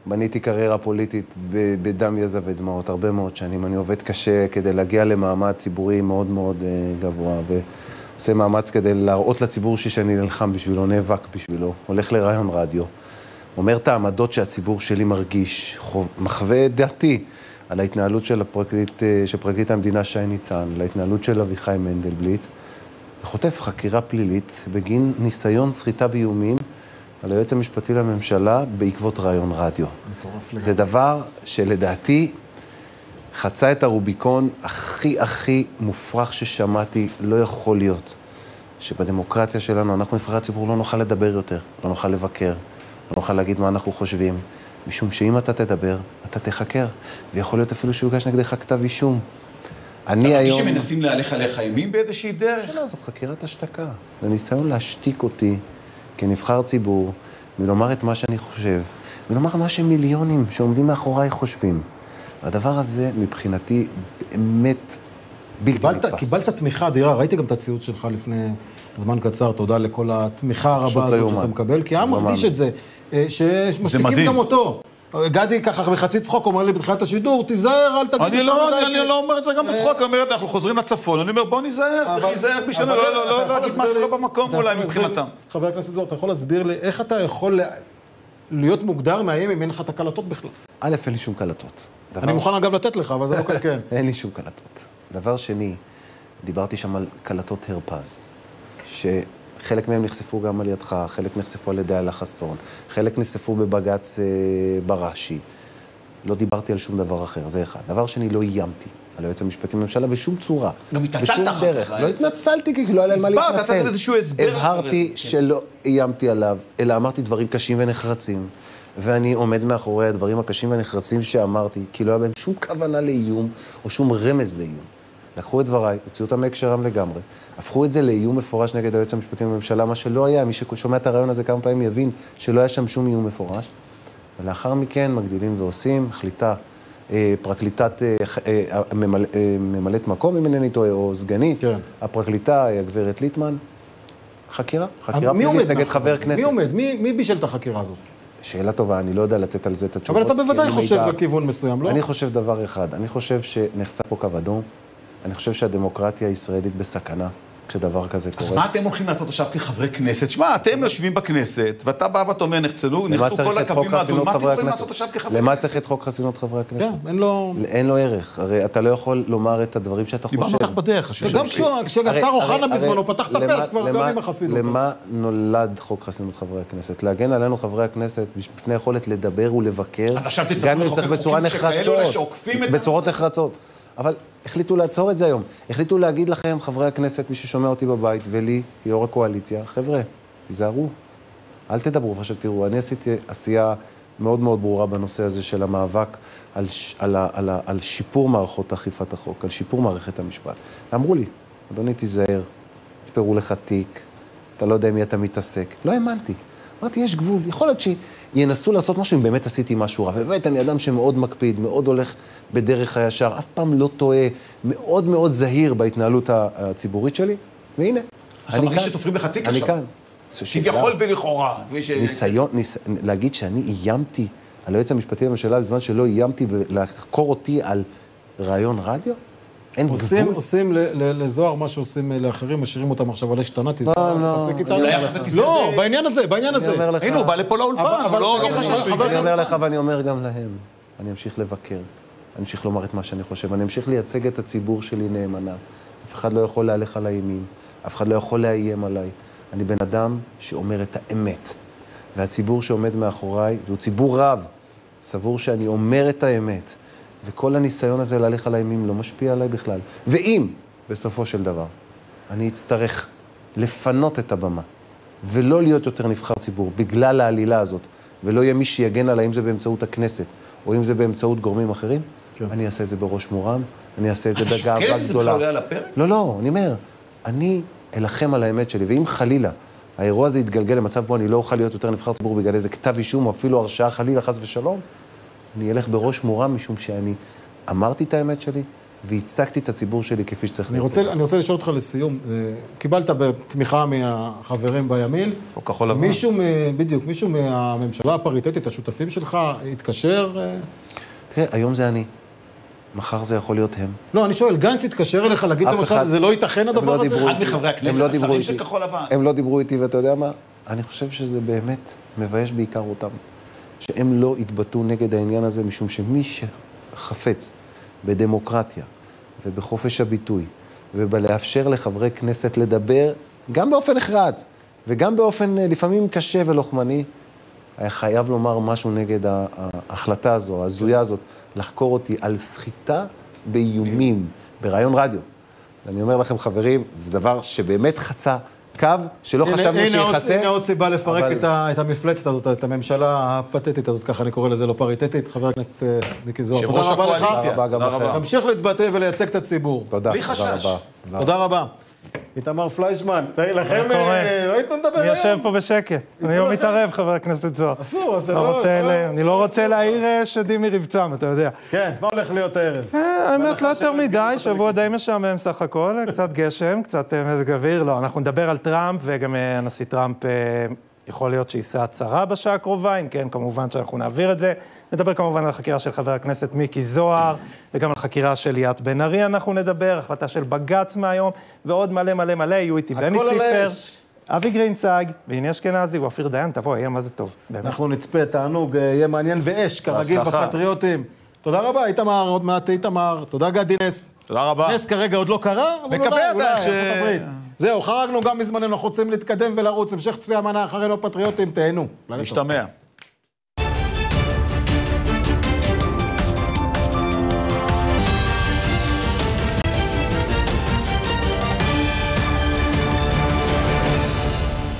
בניתי קריירה פוליטית בדם, יזע ודמעות הרבה מאוד שנים. אני עובד קשה כדי להגיע למעמד ציבורי מאוד מאוד אה, גבוה, ועושה מאמץ כדי להראות לציבור שלי שאני נלחם בשבילו, נאבק בשבילו, הולך לרעיון רדיו, אומר את העמדות שהציבור שלי מרגיש, חוב- מחווה את דעתי על ההתנהלות של, הפרקליט, אה, של פרקליט המדינה שי ניצן, על ההתנהלות של אביחי מנדלבליט, וחוטף חקירה פלילית בגין ניסיון סחיטה באיומים על היועץ המשפטי לממשלה בעקבות ראיון רדיו. זה דבר שלדעתי חצה את הרוביקון הכי הכי מופרך ששמעתי, לא יכול להיות שבדמוקרטיה שלנו, אנחנו נבחרי הציבור לא נוכל לדבר יותר, לא נוכל לבקר, נוכל להגיד מה אנחנו חושבים, משום שאם אתה תדבר, אתה תיחקר, ויכול להיות אפילו שיוגש נגדך כתב אישום. אני אתה מרגיש היום... שמנסים להלך עליך אימים באיזושהי דרך? לא, זו חקירת השתקה. זה ניסיון להשתיק אותי כנבחר ציבור, מלומר את מה שאני חושב, מלומר מה שמיליונים שעומדים מאחוריי חושבים. והדבר הזה מבחינתי באמת בלתי קיבלת, נתפס. קיבלת תמיכה אדירה, ראיתי גם את הציוץ שלך לפני זמן קצר, תודה לכל התמיכה הרבה לא הזאת. שאתה מקבל, כי העם לא מרגיש. את זה, שמשתיקים מדהים. גם אותו. גדי ככה בחצי צחוק אומר לי בתחילת השידור, תיזהר, אל תגיד אני יותר לא, מדי, אני כי- לא אומר את זה גם אה, בצחוק, אני אומר, אנחנו חוזרים לצפון, אני אומר, בוא ניזהר, צריך להיזהר בשביל אבל לא אתה לא- יכול לא להגיד משהו לא במקום אולי מבחינתם. חבר הכנסת זוהר, אתה יכול להסביר לי איך אתה יכול לה- להיות מוגדר מאיים אם אין לך את הקלטות בכלל? א', אין לי שום קלטות. אני מוכן אגב לתת לך, אבל זה לא כן. אין לי שום קלטות. דבר שני, דיברתי שם על קלטות הרפז, שחלק מהם נחשפו גם על ידך, חלק נחשפו על ידי אלה חסון, חלק נחשפו בבג"ץ אה, בראשי. לא דיברתי על שום דבר אחר, זה אחד. דבר שני, לא איימתי על היועץ המשפטי לממשלה בשום צורה. גם התנצלת בשום אחר דרך. כך, לא התנצלתי, כי לא היה להם מה הסברת, להתנצל. נתת איזשהו הסבר הבהרתי אחר. שלא איימתי עליו, אלא אמרתי דברים קשים ונחרצים, ואני עומד מאחורי הדברים הקשים והנחרצים שאמרתי, כי לא היה בהם שום כוונה לאיום או שום רמז לאיום. לקחו את דבריי, הוציאו אותם מהקשרם לגמרי, הפכו את זה לאיום מפורש נגד היועץ המשפטי לממשלה, מה שלא היה, מי ששומע את הרעיון הזה כמה פעמים יבין שלא היה שם שום איום מפורש. ולאחר מכן מגדילים ועושים, החליטה אה, פרקליטת, אה, אה, ממלא- אה, ממלאת מקום, אם אינני טועה, או סגנית, כן. הפרקליטה, אה, הגברת ליטמן, חקירה, חקירה פלילית נגד חבר זה? כנסת. מי עומד? מי מי בישל את החקירה הזאת? שאלה טובה, אני לא יודע לתת על זה את התשובות. אבל אתה בוודאי חושב מידע. בכיוון מסוים, לא? אני חושב דבר אחד, אני חושב שנחצה פה קו אדום, אני חושב שהדמוקרטיה הישראלית בסכנה כשדבר כזה אז קורה. מה אתם הולכים לעשות עכשיו כחברי כנסת? שמע, אתם יושבים בכנסת, ואתה בא ואתה אומר, נחצנו, למה נחצו כל הקווים האדומים, מה אתם יכולים? לעשות עכשיו כחברי למה כנסת? צריך את חוק חסינות חברי הכנסת? כן, אין לו... אין לו ערך. הרי אתה לא יכול לומר את הדברים שאתה חושב. דיברנו כך בדרך, וגם. כשהשר אוחנה בזמנו פתח את הפה, למה- אז כבר גם למה- עם החסינות. למה נולד חוק חסינות חברי הכנסת? להגן עלינו, חברי הכנסת, בפני יכולת לדבר ולבקר, אז גם אם צריך בצורה חוקים שכאלו נחרצות. אבל החליטו לעצור את זה היום. החליטו להגיד לכם, חברי הכנסת, מי ששומע אותי בבית, ולי, יו"ר הקואליציה, חבר'ה, תיזהרו, אל תדברו. עכשיו תראו, אני עשיתי עשייה מאוד מאוד ברורה בנושא הזה של המאבק על, ש- על, ה- על, ה- על שיפור מערכות אכיפת החוק, על שיפור מערכת המשפט. אמרו לי, אדוני, תיזהר, יתפרו לך תיק, אתה לא יודע עם מי אתה מתעסק. לא האמנתי. אמרתי, יש גבול. יכול להיות שינסו לעשות משהו אם באמת עשיתי משהו רע. ובאמת, אני אדם שמאוד מקפיד, מאוד הולך בדרך הישר, אף פעם לא טועה, מאוד מאוד זהיר בהתנהלות הציבורית שלי, והנה, אז אתה מרגיש שתופרים לך תיק אני עכשיו? כאן. כביכול ולכאורה. ניסיון, ניס... להגיד שאני איימתי על היועץ המשפטי לממשלה בזמן שלא איימתי ולחקור אותי על ראיון רדיו? אין עושים, גבול? עושים ל- ל- לזוהר מה שעושים לאחרים, משאירים אותם עכשיו על אש קטנה, תזכור, לא. תתעסק איתנו. לא, תסתכל. בעניין הזה, בעניין הזה. אני אומר לך- הנה, הוא בא לפה לאולפן, אבל- הוא לא לא חשש. אני אומר לך ואני אומר גם להם, אני אמשיך לבקר, אני אמשיך לומר את מה שאני חושב, אני אמשיך לייצג את הציבור שלי נאמנה. אף אחד לא יכול להלך על האימים, אף אחד לא יכול לאיים עליי. אני בן אדם שאומר את האמת. והציבור שעומד מאחוריי, והוא ציבור רב, סבור שאני אומר את האמת. וכל הניסיון הזה להלך על האימים לא משפיע עליי בכלל. ואם, בסופו של דבר, אני אצטרך לפנות את הבמה, ולא להיות יותר נבחר ציבור בגלל העלילה הזאת, ולא יהיה מי שיגן עליי, אם זה באמצעות הכנסת, או אם זה באמצעות גורמים אחרים, כן. אני אעשה את זה בראש מורם, אני אעשה את זה אתה שוקל בגאווה את זה גדולה. בכלל עולה על הפרק? לא, לא, אני אומר, אני אלחם על האמת שלי, ואם חלילה האירוע הזה יתגלגל למצב בו אני לא אוכל להיות יותר נבחר ציבור בגלל איזה כתב אישום, או אפילו הרשעה חלילה, חס ושלום, אני אלך בראש מורם משום שאני אמרתי את האמת שלי, והצגתי את הציבור שלי כפי שצריך אני רוצה, אני רוצה לשאול אותך לסיום, אה, קיבלת תמיכה מהחברים בימין. פה כחול לבן. מישהו, מ- בדיוק, מישהו מהממשלה הפריטטית, השותפים שלך, התקשר? אה? תראה, היום זה אני, מחר זה יכול להיות הם. לא, אני שואל, גנץ התקשר אליך להגיד למשל, אחד- זה לא ייתכן הדבר לא הזה? דיברו אחד. מחברי הכנסת, הם לא השרים. של כחול לבן. הם לא דיברו איתי, ואתה יודע מה? אני חושב שזה באמת מבייש בעיקר אותם. שהם לא התבטאו נגד העניין הזה, משום שמי שחפץ בדמוקרטיה ובחופש הביטוי ובלאפשר לחברי כנסת לדבר, גם באופן נחרץ וגם באופן אה, לפעמים קשה ולוחמני, היה חייב לומר משהו נגד ההחלטה הזו, ההזויה הזאת, לחקור אותי על סחיטה באיומים, ברעיון רדיו. ואני אומר לכם, חברים, זה דבר שבאמת חצה קו שלא הנה- חשבנו הנה עוד- שיחצה. הנה עוד סיבה לפרק אבל- את ה- את המפלצת הזאת, את הממשלה הפתטית הזאת, ככה אני קורא לזה, לא פריטטית. חבר הכנסת אה, מיקי זוהר, תודה רבה לך. תודה רבה גם לכם. תמשיך להתבטא ולייצג את הציבור. תודה, בלי תודה. רבה. תודה רבה. איתמר פליישמן, לכם? אה, לא הייתם לדבר אני היום? יושב פה בשקט, אני לא. מתערב, חבר הכנסת זוהר. אסור, אז זה לא לא- לא- אני לא רוצה להעיר אה, שדים מרבצם, אתה יודע. כן, מה הולך להיות הערב? אה, האמת, לא יותר מדי, שבוע די משעמם סך הכל, קצת גשם, קצת מזג אוויר, לא, אנחנו נדבר על טראמפ, וגם הנשיא טראמפ יכול להיות שיישא הצהרה בשעה הקרובה, אם כן, כמובן שאנחנו נעביר את זה. נדבר כמובן על החקירה של חבר הכנסת מיקי זוהר, וגם על חקירה של ליאת בן ארי אנחנו נדבר, החלטה של בג"ץ מהיום, ועוד מלא מלא מלא, יהיו איתי בני ציפר. אבי גרינצייג, והנה אשכנזי, ואופיר דיין, תבוא, יהיה מה זה טוב. באמת. אנחנו נצפה, תענוג, אה, יהיה מעניין ואש, כרגיל. בפטריוטים. תודה רבה, איתמר, עוד מעט איתמר. תודה גדי נס. תודה רבה. נס כרגע עוד לא קרה, אבל אולי, אולי, ארצות הברית. זהו, חרגנו גם מזמננו, אנחנו רוצים להתקדם ולרוץ. המשך צפייה מנה אחרינו הפטריוטים, תהנו. לילה טוב. משתמע.